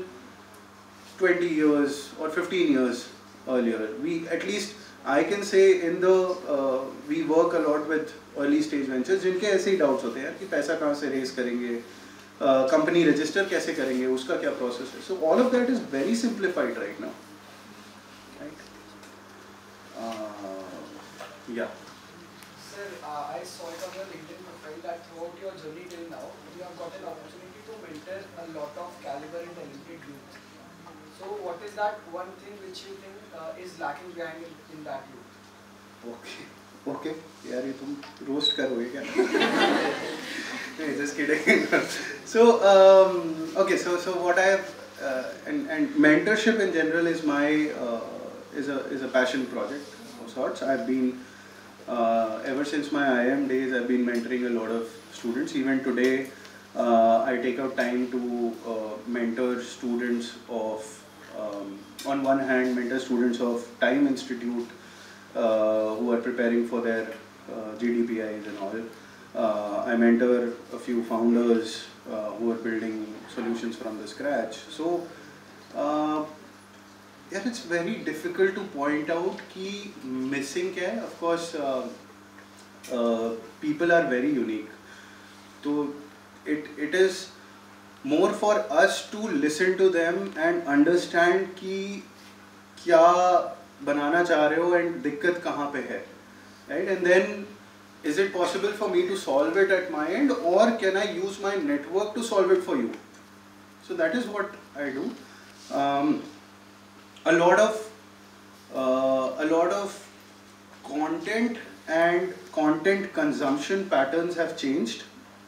twenty years और fifteen years earlier we at least I can say in the uh, we work a lot with early stage ventures जिनके ऐसे ही doubts होते हैं कि पैसा कहाँ से raise करेंगे कंपनी uh, रजिस्टर कैसे करेंगे उसका क्या प्रोसेस है so all of that is very simplified right now right या Sir, uh, I saw it on your LinkedIn profile that throughout your journey till now, you have got an opportunity to mentor a lot of caliber and talented youth. So, what is that one thing which you think uh, is lacking behind in, in that view. Okay. Okay you, ये तुम roast करोगे क्या नहीं just kidding so So, so so what I and and mentorship in general is my uh, is a is a passion project of sorts i've been uh, ever since my IIM days, I've been mentoring a lot of students. Even today, uh, I take out time to uh, mentor students of um, on one hand mentor students of Time Institute uh, who are preparing for their uh, GDPIs and all. Uh, I mentor a few founders uh, who are building solutions from the scratch. So uh, yeah, it's very difficult to point out ki missing kya hai. Of course, uh, people are very unique. So it, it is more for us to listen to them and understand कि क्या बनाना चाह रहे हो and दिक्कत कहाँ पे है, right? And then is it possible for me to solve it at my end or can I use my network to solve it for you? So that is what I do. Um, a lot of uh, a lot of content and content consumption patterns have changed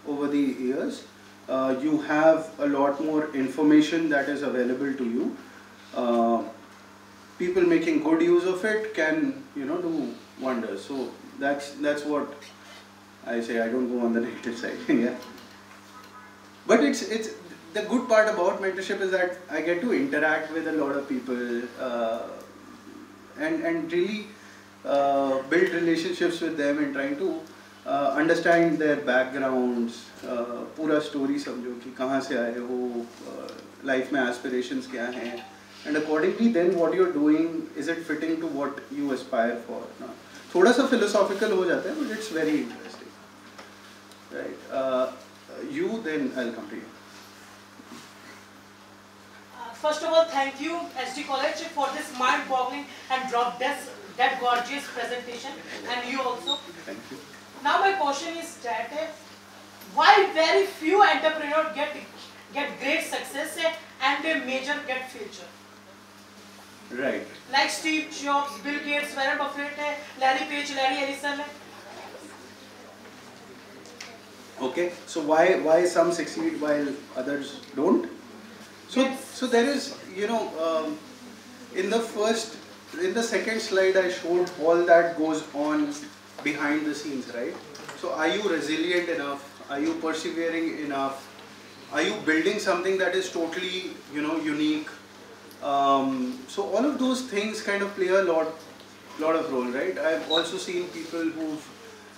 over the years. uh, you have a lot more information that is available to you. Uh, people making good use of it can you know do wonders. So that's that's what I say. I don't go on the negative side. yeah. But it's it's the good part about mentorship is that I get to interact with a lot of people uh, and and really uh, build relationships with them and trying to understand their backgrounds पूरा story समझो कि कहाँ से आए हो uh, life में aspirations क्या हैं? And accordingly then what you are doing is it fitting to what you aspire for ना थोड़ा सा फिलोसॉफिकल हो जाता है but it's very interesting right you then I come to you First of all, thank you SD College for this mind-boggling and drop-dead gorgeous presentation. And you also. Thank you. Now my question is that uh, why very few entrepreneurs get get great success uh, and a major get future? Right. Like Steve Jobs, Bill Gates, Warren Buffett, uh, Larry Page, Larry Ellison. Okay, so why why some succeed while others don't? So so there is you know um, in the first in the second slide I showed all that goes on behind the scenes, right? So are you resilient enough? Are you persevering enough? Are you building something that is totally you know unique? Um, so all of those things kind of play a lot lot of role, right? I've also seen people who've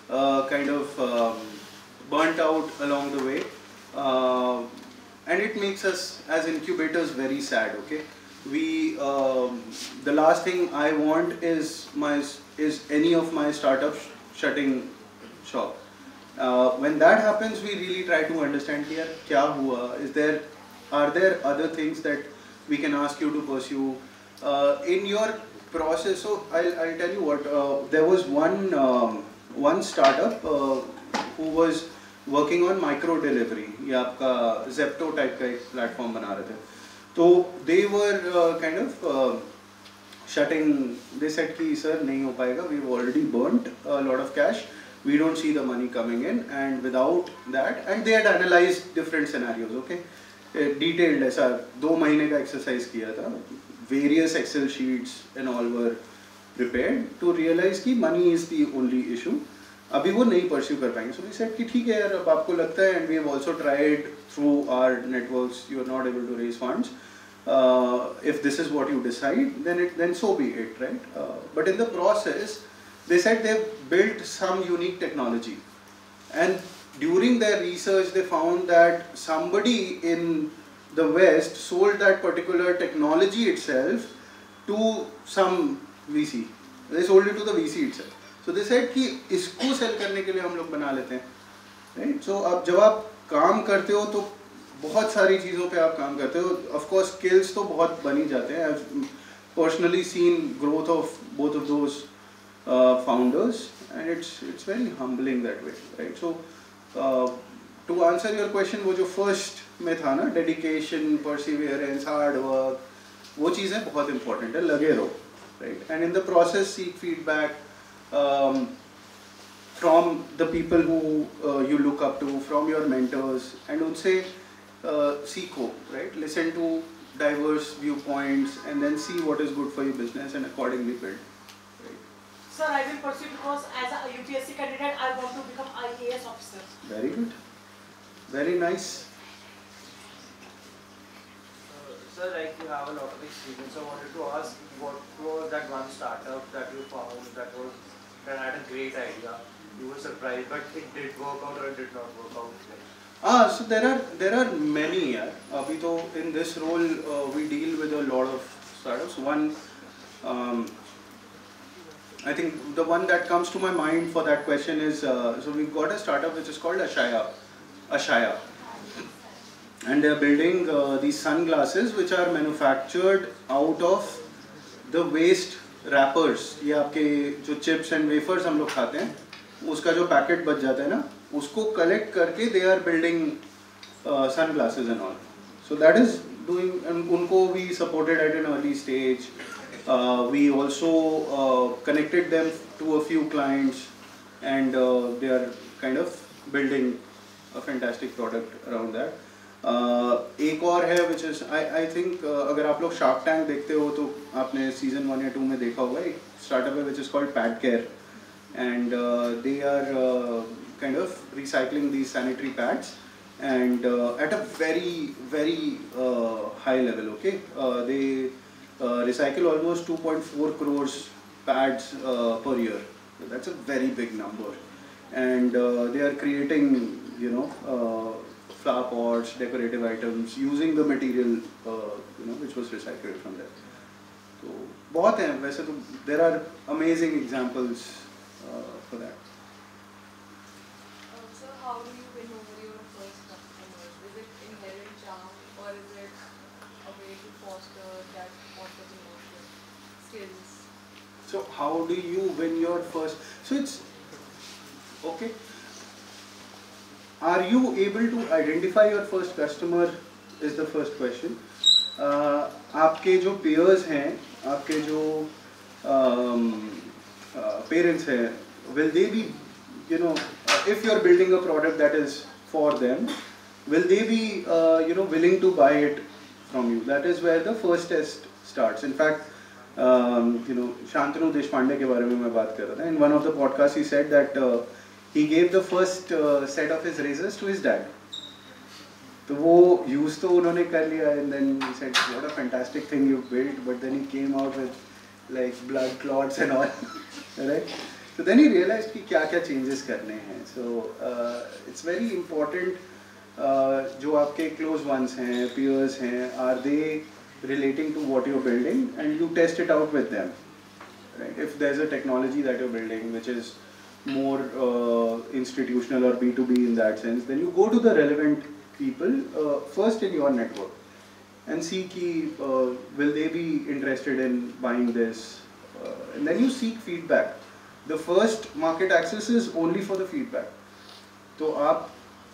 uh, kind of um, burnt out along the way uh, and it makes us as incubators very sad okay we um, the last thing i want is my is any of my startups shutting shop uh, when that happens we really try to understand here kya hua is there are there other things that we can ask you to pursue uh, in your process so i'll, I'll tell you what uh, there was one um, one startup uh, who was working on micro delivery ये आपका Zepto type का एक platform बना रहे थे तो दे were kind of shutting they said कि sir नहीं हो पाएगा. We already burned lot of cash we don't see the money coming in and without that, and they had analyzed different scenarios, okay? Detailed ऐसा दो महीने का exercise किया था. Various excel sheets and all were prepared to realize कि money is the only issue अभी वो नहीं परस्यू कर पाएँगे. सो वी सेड कि ठीक है यार, अब आपको लगता है and we have also tried through our networks you are not able to raise funds if this is what you decide then it then so be it right uh, but in the process they said they've built some unique technology and during their research they found that somebody in the west sold that particular technology itself to some vc they sold it to the vc itself so they said कि इसको cell करने के लिए हम लोग बना लेते हैं राइट सो अब जब आप काम करते हो तो बहुत सारी चीज़ों पे आप काम करते हो। ऑफ़ कोर्स स्किल्स तो बहुत बनी जाते हैं। Personally seen growth of both of those founders and it's it's very humbling that way right so to answer your question वो जो फ़र्स्ट में था ना डेडिकेशन परसिवियरेंस हार्ड वर्क वो चीज़ें बहुत इंपॉर्टेंट है लगे रहो right and in the process seek feedback people who uh, you look up to, from your mentors, and would say, uh, seeko, right? Listen to diverse viewpoints and then see what is good for your business and accordingly build. Right? Sir, I will pursue because as a UPSC candidate, I want to become IAS officer. Very good. Very nice. Sir, like you have a lot of experience. So I wanted to ask, what was that one startup that you found that was that had a great idea? You were surprised, but it did work out or it did not work out. Ah, so there are there are many. Yeah. अभी तो in this role uh, we deal with a lot of startups. One, um, I think the one that comes to my mind for that question is uh, so we've got a startup which is called Ashaya, Ashaya, and they're building uh, these sunglasses which are manufactured out of the waste wrappers. ये आपके जो chips and wafers हम लोग खाते हैं उसका जो packet बच जाता है ना उसको कलेक्ट करके they are building sunglasses and all so that is doing उनको we supported at an early stage we also connected them to a few clients and they are kind of building a fantastic product around that एक और है which is I I think अगर आप लोग shark tank देखते हो तो आपने सीज़न वन या टू में देखा होगा, एक स्टार्टअप है which is called pad care and uh, they are uh, kind of recycling these sanitary pads and uh, at a very very high level okay they recycle almost 2.4 crores pads per year so that's a very big number and they are creating you know flower pots decorative items using the material you know which was recycled from there तो बहुत हैं वैसे तो there are amazing examples uh, for that. Uh, so how do you win over your first customers? Is it inherent charm or is it a way to foster that entrepreneurship skills? So how do you win your first? So it's okay. Are you able to identify your first customer? Is the first question. Uh, आपके जो peers हैं, आपके जो um, uh, parents हैं, will they be, you know, uh, if you're building a product that is for them, will they be, uh, you know, willing to buy it from you? That is where the first test starts. In fact, um, you know, Shantanu Deshpande के बारे में मैं बात कर रहा था. In one of the podcasts, he said that uh, he gave the first uh, set of his razors to his dad. तो वो यूज तो उन्होंने कर लिया and then he said what a fantastic thing you built but then he came out with like blood clots and all right so then he realized कि क्या क्या changes करने हैं so uh, it's very important uh, जो आपके close ones हैं peers हैं are they relating to what you're building and you test it out with them right if there's a technology that you're building which is more uh, institutional or B2B in that sense then you go to the relevant people uh, first in your network and see ki, uh, will they be interested in buying this uh, and then you seek feedback The first market access is only for the feedback. तो आप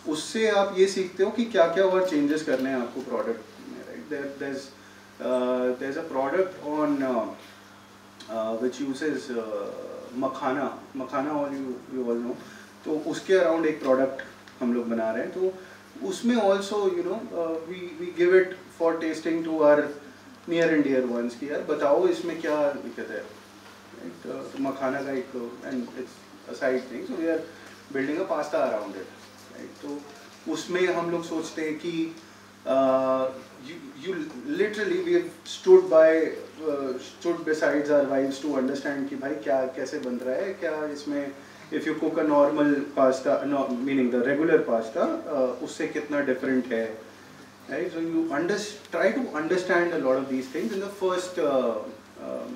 उससे आप ये सीखते हो कि क्या क्या और चेंजेस करने हैं आपको प्रोडक्ट में right uh, uh, which uses uh, makhana makhana all you you all know. तो उसके अराउंड एक प्रोडक्ट हम लोग बना रहे हैं। तो उसमें also you know we we give it for testing to our near and dear ones कि यार बताओ इसमें क्या दिक्कत है। मखाना का एक and it's side thing so we are building a pasta around it तो उसमें हम लोग सोचते हैं कि you literally we stood by stood besides our wife to understand कि भाई क्या, कैसे बन रहा है, क्या इसमें if you cook a normal pasta meaning the regular pasta उससे कितना डिफरेंट है right so you try to understand a lot of these things in the first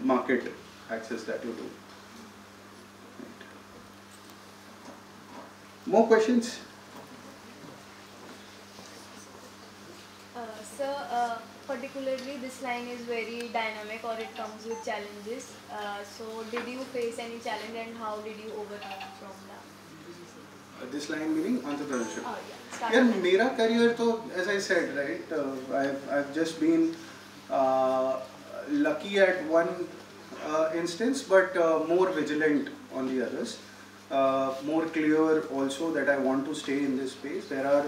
market Access that you do. More questions? Uh, sir, so, uh, particularly this line is very dynamic or it comes with challenges. Uh, so, did you face any challenge and how did you overcome from that? Uh, this line meaning entrepreneurship. Oh, yeah. yeah, career, to, as I said, right, uh, I've, I've just been lucky at one instance but uh, more vigilant on the others uh, more clear also that I want to stay in this space there are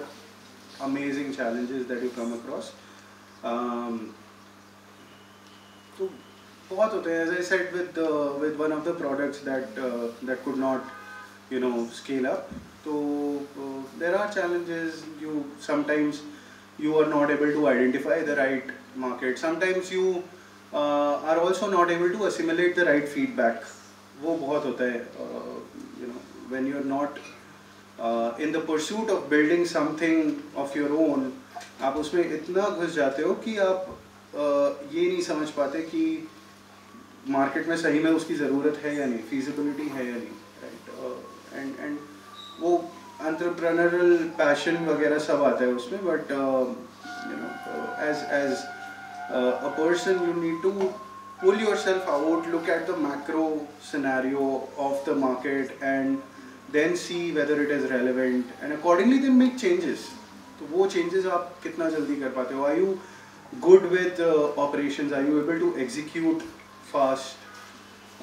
amazing challenges that you come across um, तो बहुत होते हैं as I said with uh, with one of the products that uh, that could not you know scale up so uh, there are challenges you sometimes you are not able to identify the right are also not able to assimilate the right feedback वो बहुत होता है you know when you are not in the pursuit of building something of your own आप उसमें इतना घुस जाते हो कि आप uh, ये नहीं समझ पाते कि मार्केट में सही में उसकी ज़रूरत है या नहीं फीजिबिलिटी है या नहीं राइट एंड एंड वो एंट्रप्रनरल पैशन वगैरह सब आता है उसमें but you know as as a person you need to pull yourself out look at the macro scenario of the market and then see whether it is relevant and accordingly then make changes तो वो changes आप कितना जल्दी कर पाते हो are you good with uh, operations are you able to execute fast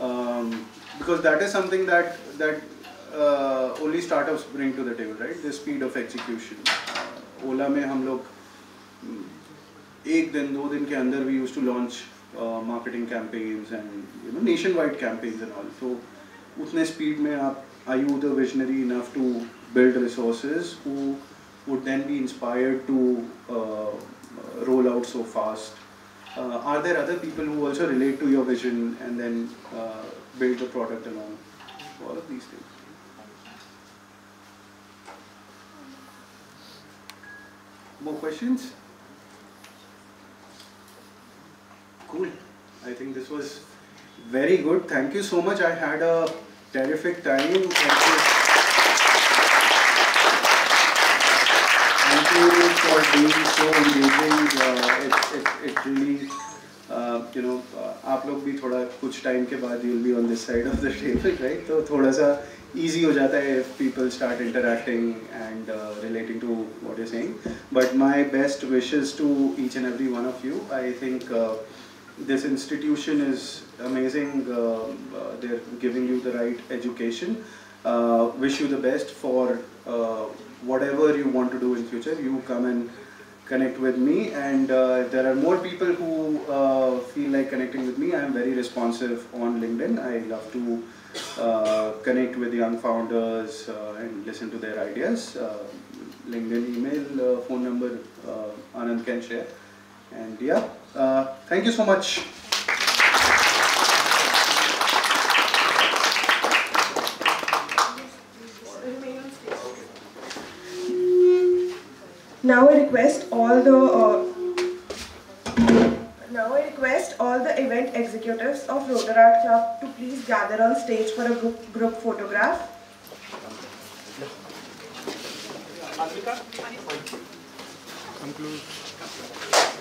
um, because that is something that that uh, only startups bring to the table right the speed of execution uh, ओला में हम लोग एक दिन दो दिन के अंदर we use to launch marketing campaigns and you know nationwide campaigns and all तो उतने स्पीड में आप are you the visionary enough to build resources who would then be inspired to uh, roll out so fast? Uh, are there other people who also relate to your vision and then uh, build the product along? All of these things. More questions? Cool. I think this was very good. Thank you so much. I had a terrific time. Thank you. Thank you for being so engaging. Uh, it, it, it really, uh, you know, uh, आप लोग भी थोड़ा कुछ time के बाद you'll be on this side of the table, right? तो थोड़ा सा easy हो जाता है if people start interacting and uh, relating to what you're saying. But my best wishes to each and every one of you. I think uh, this institution is amazing. Uh, uh, they're giving you the right education. Uh, wish you the best for uh, whatever you want to do in future. You come and connect with me and uh, there are more people who uh, feel like connecting with me, I am very responsive on LinkedIn. I love to uh, connect with young founders and listen to their ideas. LinkedIn email, phone number, Anand can share. And yeah, uh, thank you so much. Now I request all the uh, now I request all the event executives of Rotaract Club to please gather on stage for a group, group photograph. Come close.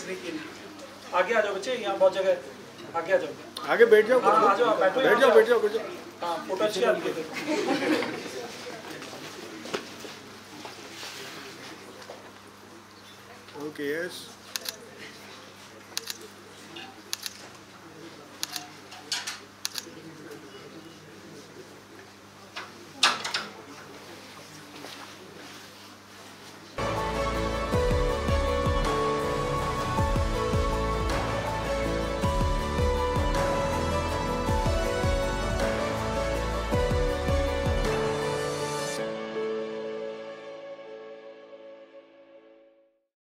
आगे आ जाओ बच्चे यहाँ बहुत जगह है। आगे आ जाओ। आगे बैठ जाओ हाँ आ जाओ बैठो बैठ जाओ बैठ जाओ बैठ जाओ। हाँ फ़ोटो अच्छी आती है ओके यस